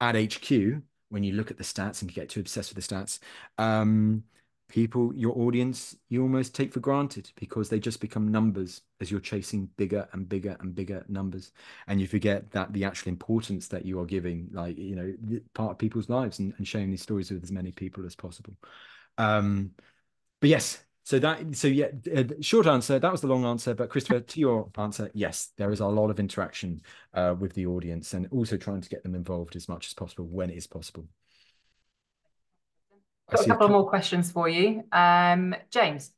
at HQ, when you look at the stats and you get too obsessed with the stats, um, people, your audience, you almost take for granted because they just become numbers as you're chasing bigger and bigger and bigger numbers. And you forget that the actual importance that you are giving, like, you know, part of people's lives and, and sharing these stories with as many people as possible. Um, but yes, so that so yeah, uh, short answer. That was the long answer. But Christopher, to your answer, yes, there is a lot of interaction uh, with the audience, and also trying to get them involved as much as possible when it is possible. Got a couple more questions for you, um, James.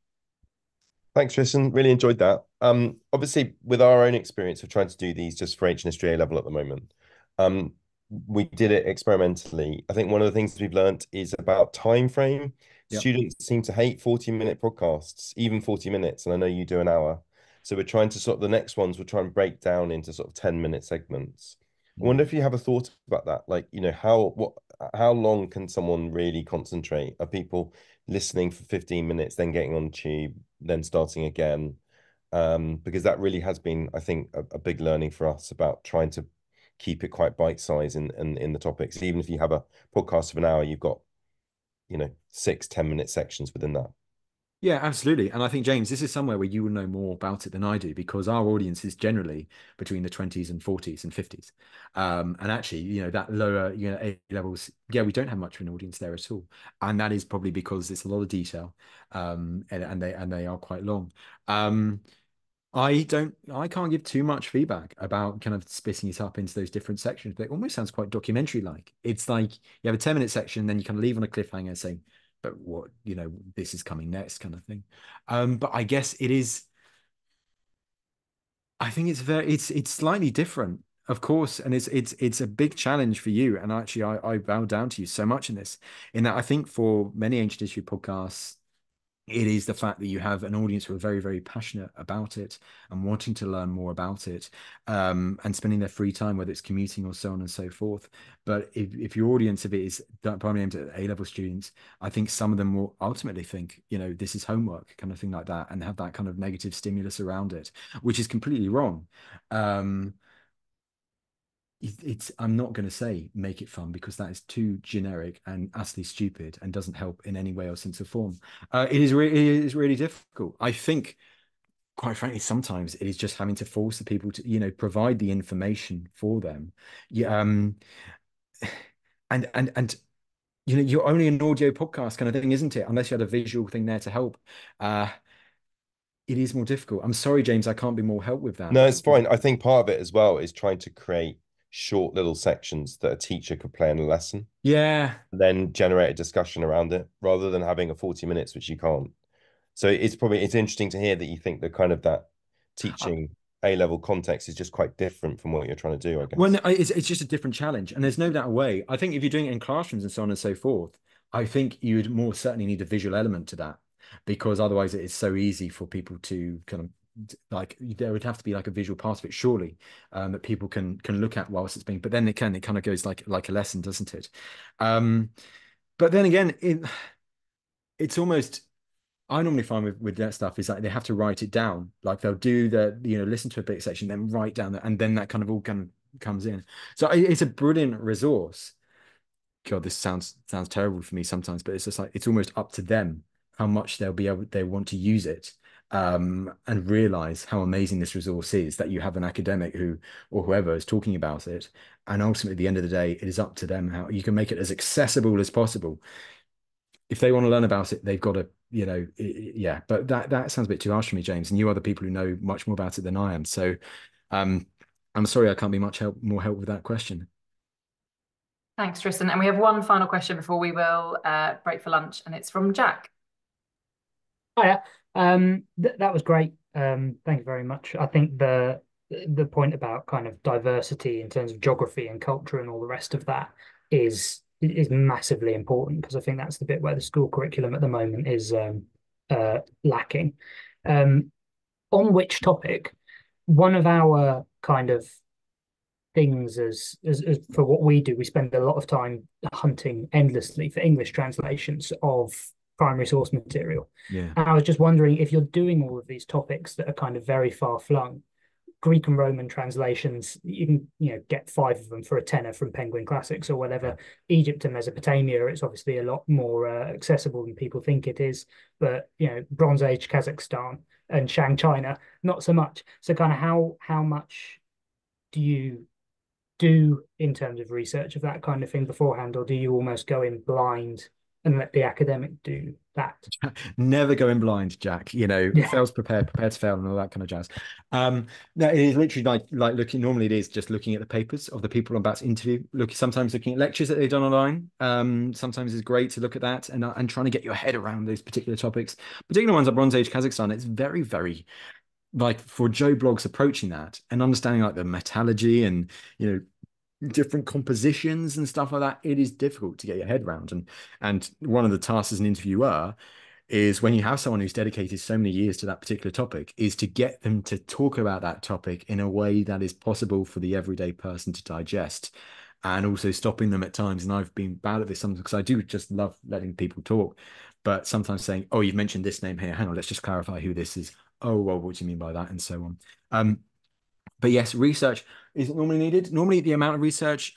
Thanks, Tristan. Really enjoyed that. Um, obviously, with our own experience of trying to do these just for H and A level at the moment, um, we did it experimentally. I think one of the things we've learned is about time frame. Yep. Students seem to hate 40 minute podcasts, even 40 minutes. And I know you do an hour. So we're trying to sort of the next ones, we're trying to break down into sort of 10 minute segments. I wonder if you have a thought about that. Like, you know, how what how long can someone really concentrate? Are people listening for 15 minutes, then getting on tube, then starting again? Um, because that really has been, I think, a, a big learning for us about trying to keep it quite bite size in, in in the topics. Even if you have a podcast of an hour, you've got, you know, six ten minute sections within that. Yeah, absolutely. And I think, James, this is somewhere where you will know more about it than I do because our audience is generally between the 20s and 40s and 50s. Um, and actually, you know, that lower, you know, A levels, yeah, we don't have much of an audience there at all. And that is probably because it's a lot of detail um, and, and they and they are quite long. Um, I don't, I can't give too much feedback about kind of splitting it up into those different sections, but it almost sounds quite documentary like. It's like you have a 10 minute section, then you kind of leave on a cliffhanger saying, but what you know this is coming next kind of thing um but i guess it is i think it's very it's it's slightly different of course and it's it's it's a big challenge for you and actually i i bow down to you so much in this in that i think for many ancient history podcasts it is the fact that you have an audience who are very very passionate about it and wanting to learn more about it um, and spending their free time whether it's commuting or so on and so forth. But if, if your audience of it is primarily aimed at a level students i think some of them will ultimately think you know this is homework kind of thing like that and have that kind of negative stimulus around it which is completely wrong. Um, it's i'm not going to say make it fun because that is too generic and utterly stupid and doesn't help in any way or sense of form. Uh, it is really it is really difficult. I think quite frankly sometimes it is just having to force the people to you know provide the information for them. Yeah um and and and you know you're only an audio podcast kind of thing isn't it? Unless you had a visual thing there to help. Uh it is more difficult. I'm sorry james i can't be more help with that. No it's fine. I think part of it as well is trying to create short little sections that a teacher could play in a lesson. Yeah. Then generate a discussion around it rather than having a 40 minutes, which you can't. So it's probably it's interesting to hear that you think that kind of that teaching A level context is just quite different from what you're trying to do, I guess. Well, it's, it's just a different challenge. And there's no doubt way. I think if you're doing it in classrooms and so on and so forth, I think you would more certainly need a visual element to that because otherwise it is so easy for people to kind of like there would have to be like a visual part of it surely um, that people can can look at whilst it's being but then it can it kind of goes like like a lesson doesn't it um but then again it, it's almost I normally find with, with that stuff is like they have to write it down. Like they'll do the, you know, listen to a bit section, then write down that, and then that kind of all kind of comes in. So it's a brilliant resource. God, this sounds sounds terrible for me sometimes, but it's just like it's almost up to them how much they'll be able they want to use it um, and realize how amazing this resource is that you have an academic who or whoever is talking about it. And ultimately at the end of the day it is up to them how you can make it as accessible as possible. If they want to learn about it they've got to you know yeah. But that that sounds a bit too harsh for me james and you are the people who know much more about it than i am. So um i'm sorry i can't be much help more help with that question. Thanks tristan. And we have one final question before we will uh, break for lunch and it's from jack Hiya. Um, th that was great. Um, thank you very much. I think the the point about kind of diversity in terms of geography and culture and all the rest of that is is massively important because I think that's the bit where the school curriculum at the moment is um, uh, lacking. Um, on which topic, one of our kind of things as, as, as for what we do, we spend a lot of time hunting endlessly for English translations of primary source material. Yeah. And I was just wondering if you're doing all of these topics that are kind of very far flung, Greek and Roman translations, you can you know get five of them for a tenner from Penguin Classics or whatever. Egypt and Mesopotamia, it's obviously a lot more uh, accessible than people think it is. But you know, Bronze Age Kazakhstan and Shang China, not so much. So kind of how how much do you do in terms of research of that kind of thing beforehand, or do you almost go in blind and let the academic do that. Never go in blind, Jack. You know, yeah. fails prepared, prepared to fail, and all that kind of jazz. Um, no, it is literally like like looking. Normally, it is just looking at the papers of the people I'm about to interview. Look, sometimes looking at lectures that they've done online. Um, sometimes it's great to look at that and uh, and trying to get your head around those particular topics. Particular ones like Bronze Age Kazakhstan. It's very very like for Joe blogs approaching that and understanding like the metallurgy and you know different compositions and stuff like that it is difficult to get your head around. And and one of the tasks as an interviewer is when you have someone who's dedicated so many years to that particular topic is to get them to talk about that topic in a way that is possible for the everyday person to digest and also stopping them at times. And i've been bad at this sometimes because i do just love letting people talk but sometimes saying oh you've mentioned this name here. Hang on let's just clarify who this is. Oh well what do you mean by that? and so on. Um but yes, research isn't normally needed. Normally, the amount of research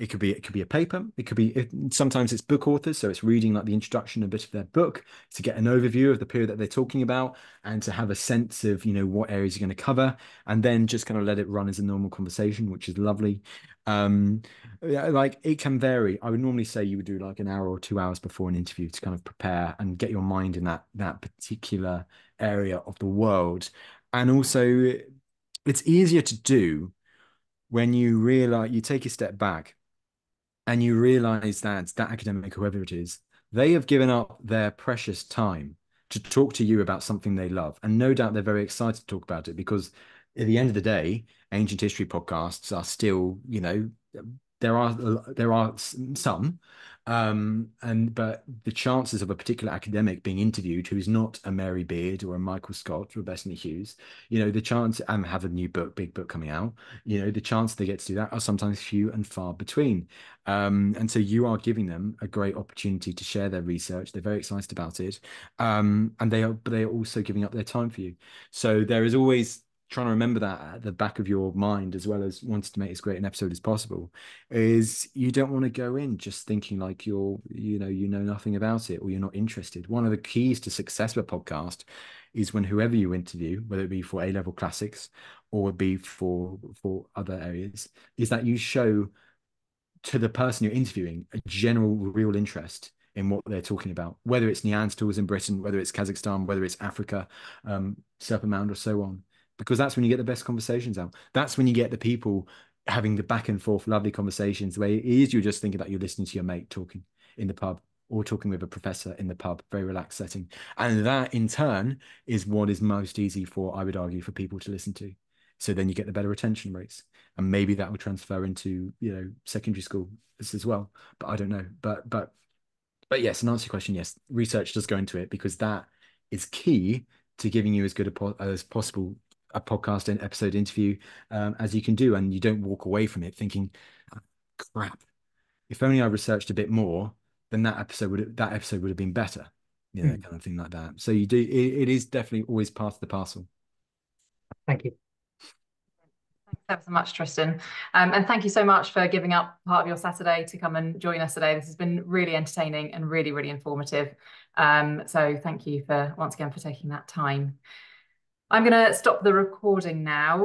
it could be it could be a paper. It could be it, sometimes it's book authors, so it's reading like the introduction a bit of their book to get an overview of the period that they're talking about and to have a sense of you know what areas you're going to cover, and then just kind of let it run as a normal conversation, which is lovely. Um, like it can vary. I would normally say you would do like an hour or two hours before an interview to kind of prepare and get your mind in that that particular area of the world, and also it's easier to do when you realize you take a step back and you realize that that academic whoever it is they have given up their precious time to talk to you about something they love. And no doubt they're very excited to talk about it because at the end of the day ancient history podcasts are still you know there are there are some um, and but the chances of a particular academic being interviewed who is not a Mary Beard or a Michael Scott or Bettany Hughes, you know, the chance and have a new book, big book coming out, you know, the chance they get to do that are sometimes few and far between. Um, and so you are giving them a great opportunity to share their research. They're very excited about it. Um, and they are, but they are also giving up their time for you. So there is always trying to remember that at the back of your mind as well as wanting to make as great an episode as possible is you don't want to go in just thinking like you're you know you know nothing about it or you're not interested. One of the keys to success of a podcast is when whoever you interview whether it be for a level classics or be for for other areas is that you show to the person you're interviewing a general real interest in what they're talking about, whether it's Neanderthals in Britain, whether it's Kazakhstan, whether it's Africa, um, Serpent Mound, or so on because that's when you get the best conversations out. That's when you get the people having the back and forth lovely conversations where it is you're just thinking that you're listening to your mate talking in the pub or talking with a professor in the pub, very relaxed setting. And that in turn is what is most easy for, I would argue, for people to listen to. So then you get the better retention rates. And maybe that will transfer into, you know, secondary school as well. But I don't know. But but but yes, and answer your question, yes, research does go into it because that is key to giving you as good a po as possible a podcast and episode interview um, as you can do, and you don't walk away from it thinking, "Crap! If only I researched a bit more, then that episode would that episode would have been better." You know, mm. kind of thing like that. So you do. It, it is definitely always part of the parcel. Thank you. Thanks so much, Tristan. Um, and thank you so much for giving up part of your Saturday to come and join us today. This has been really entertaining and really, really informative. Um, so thank you for once again for taking that time. I'm going to stop the recording now.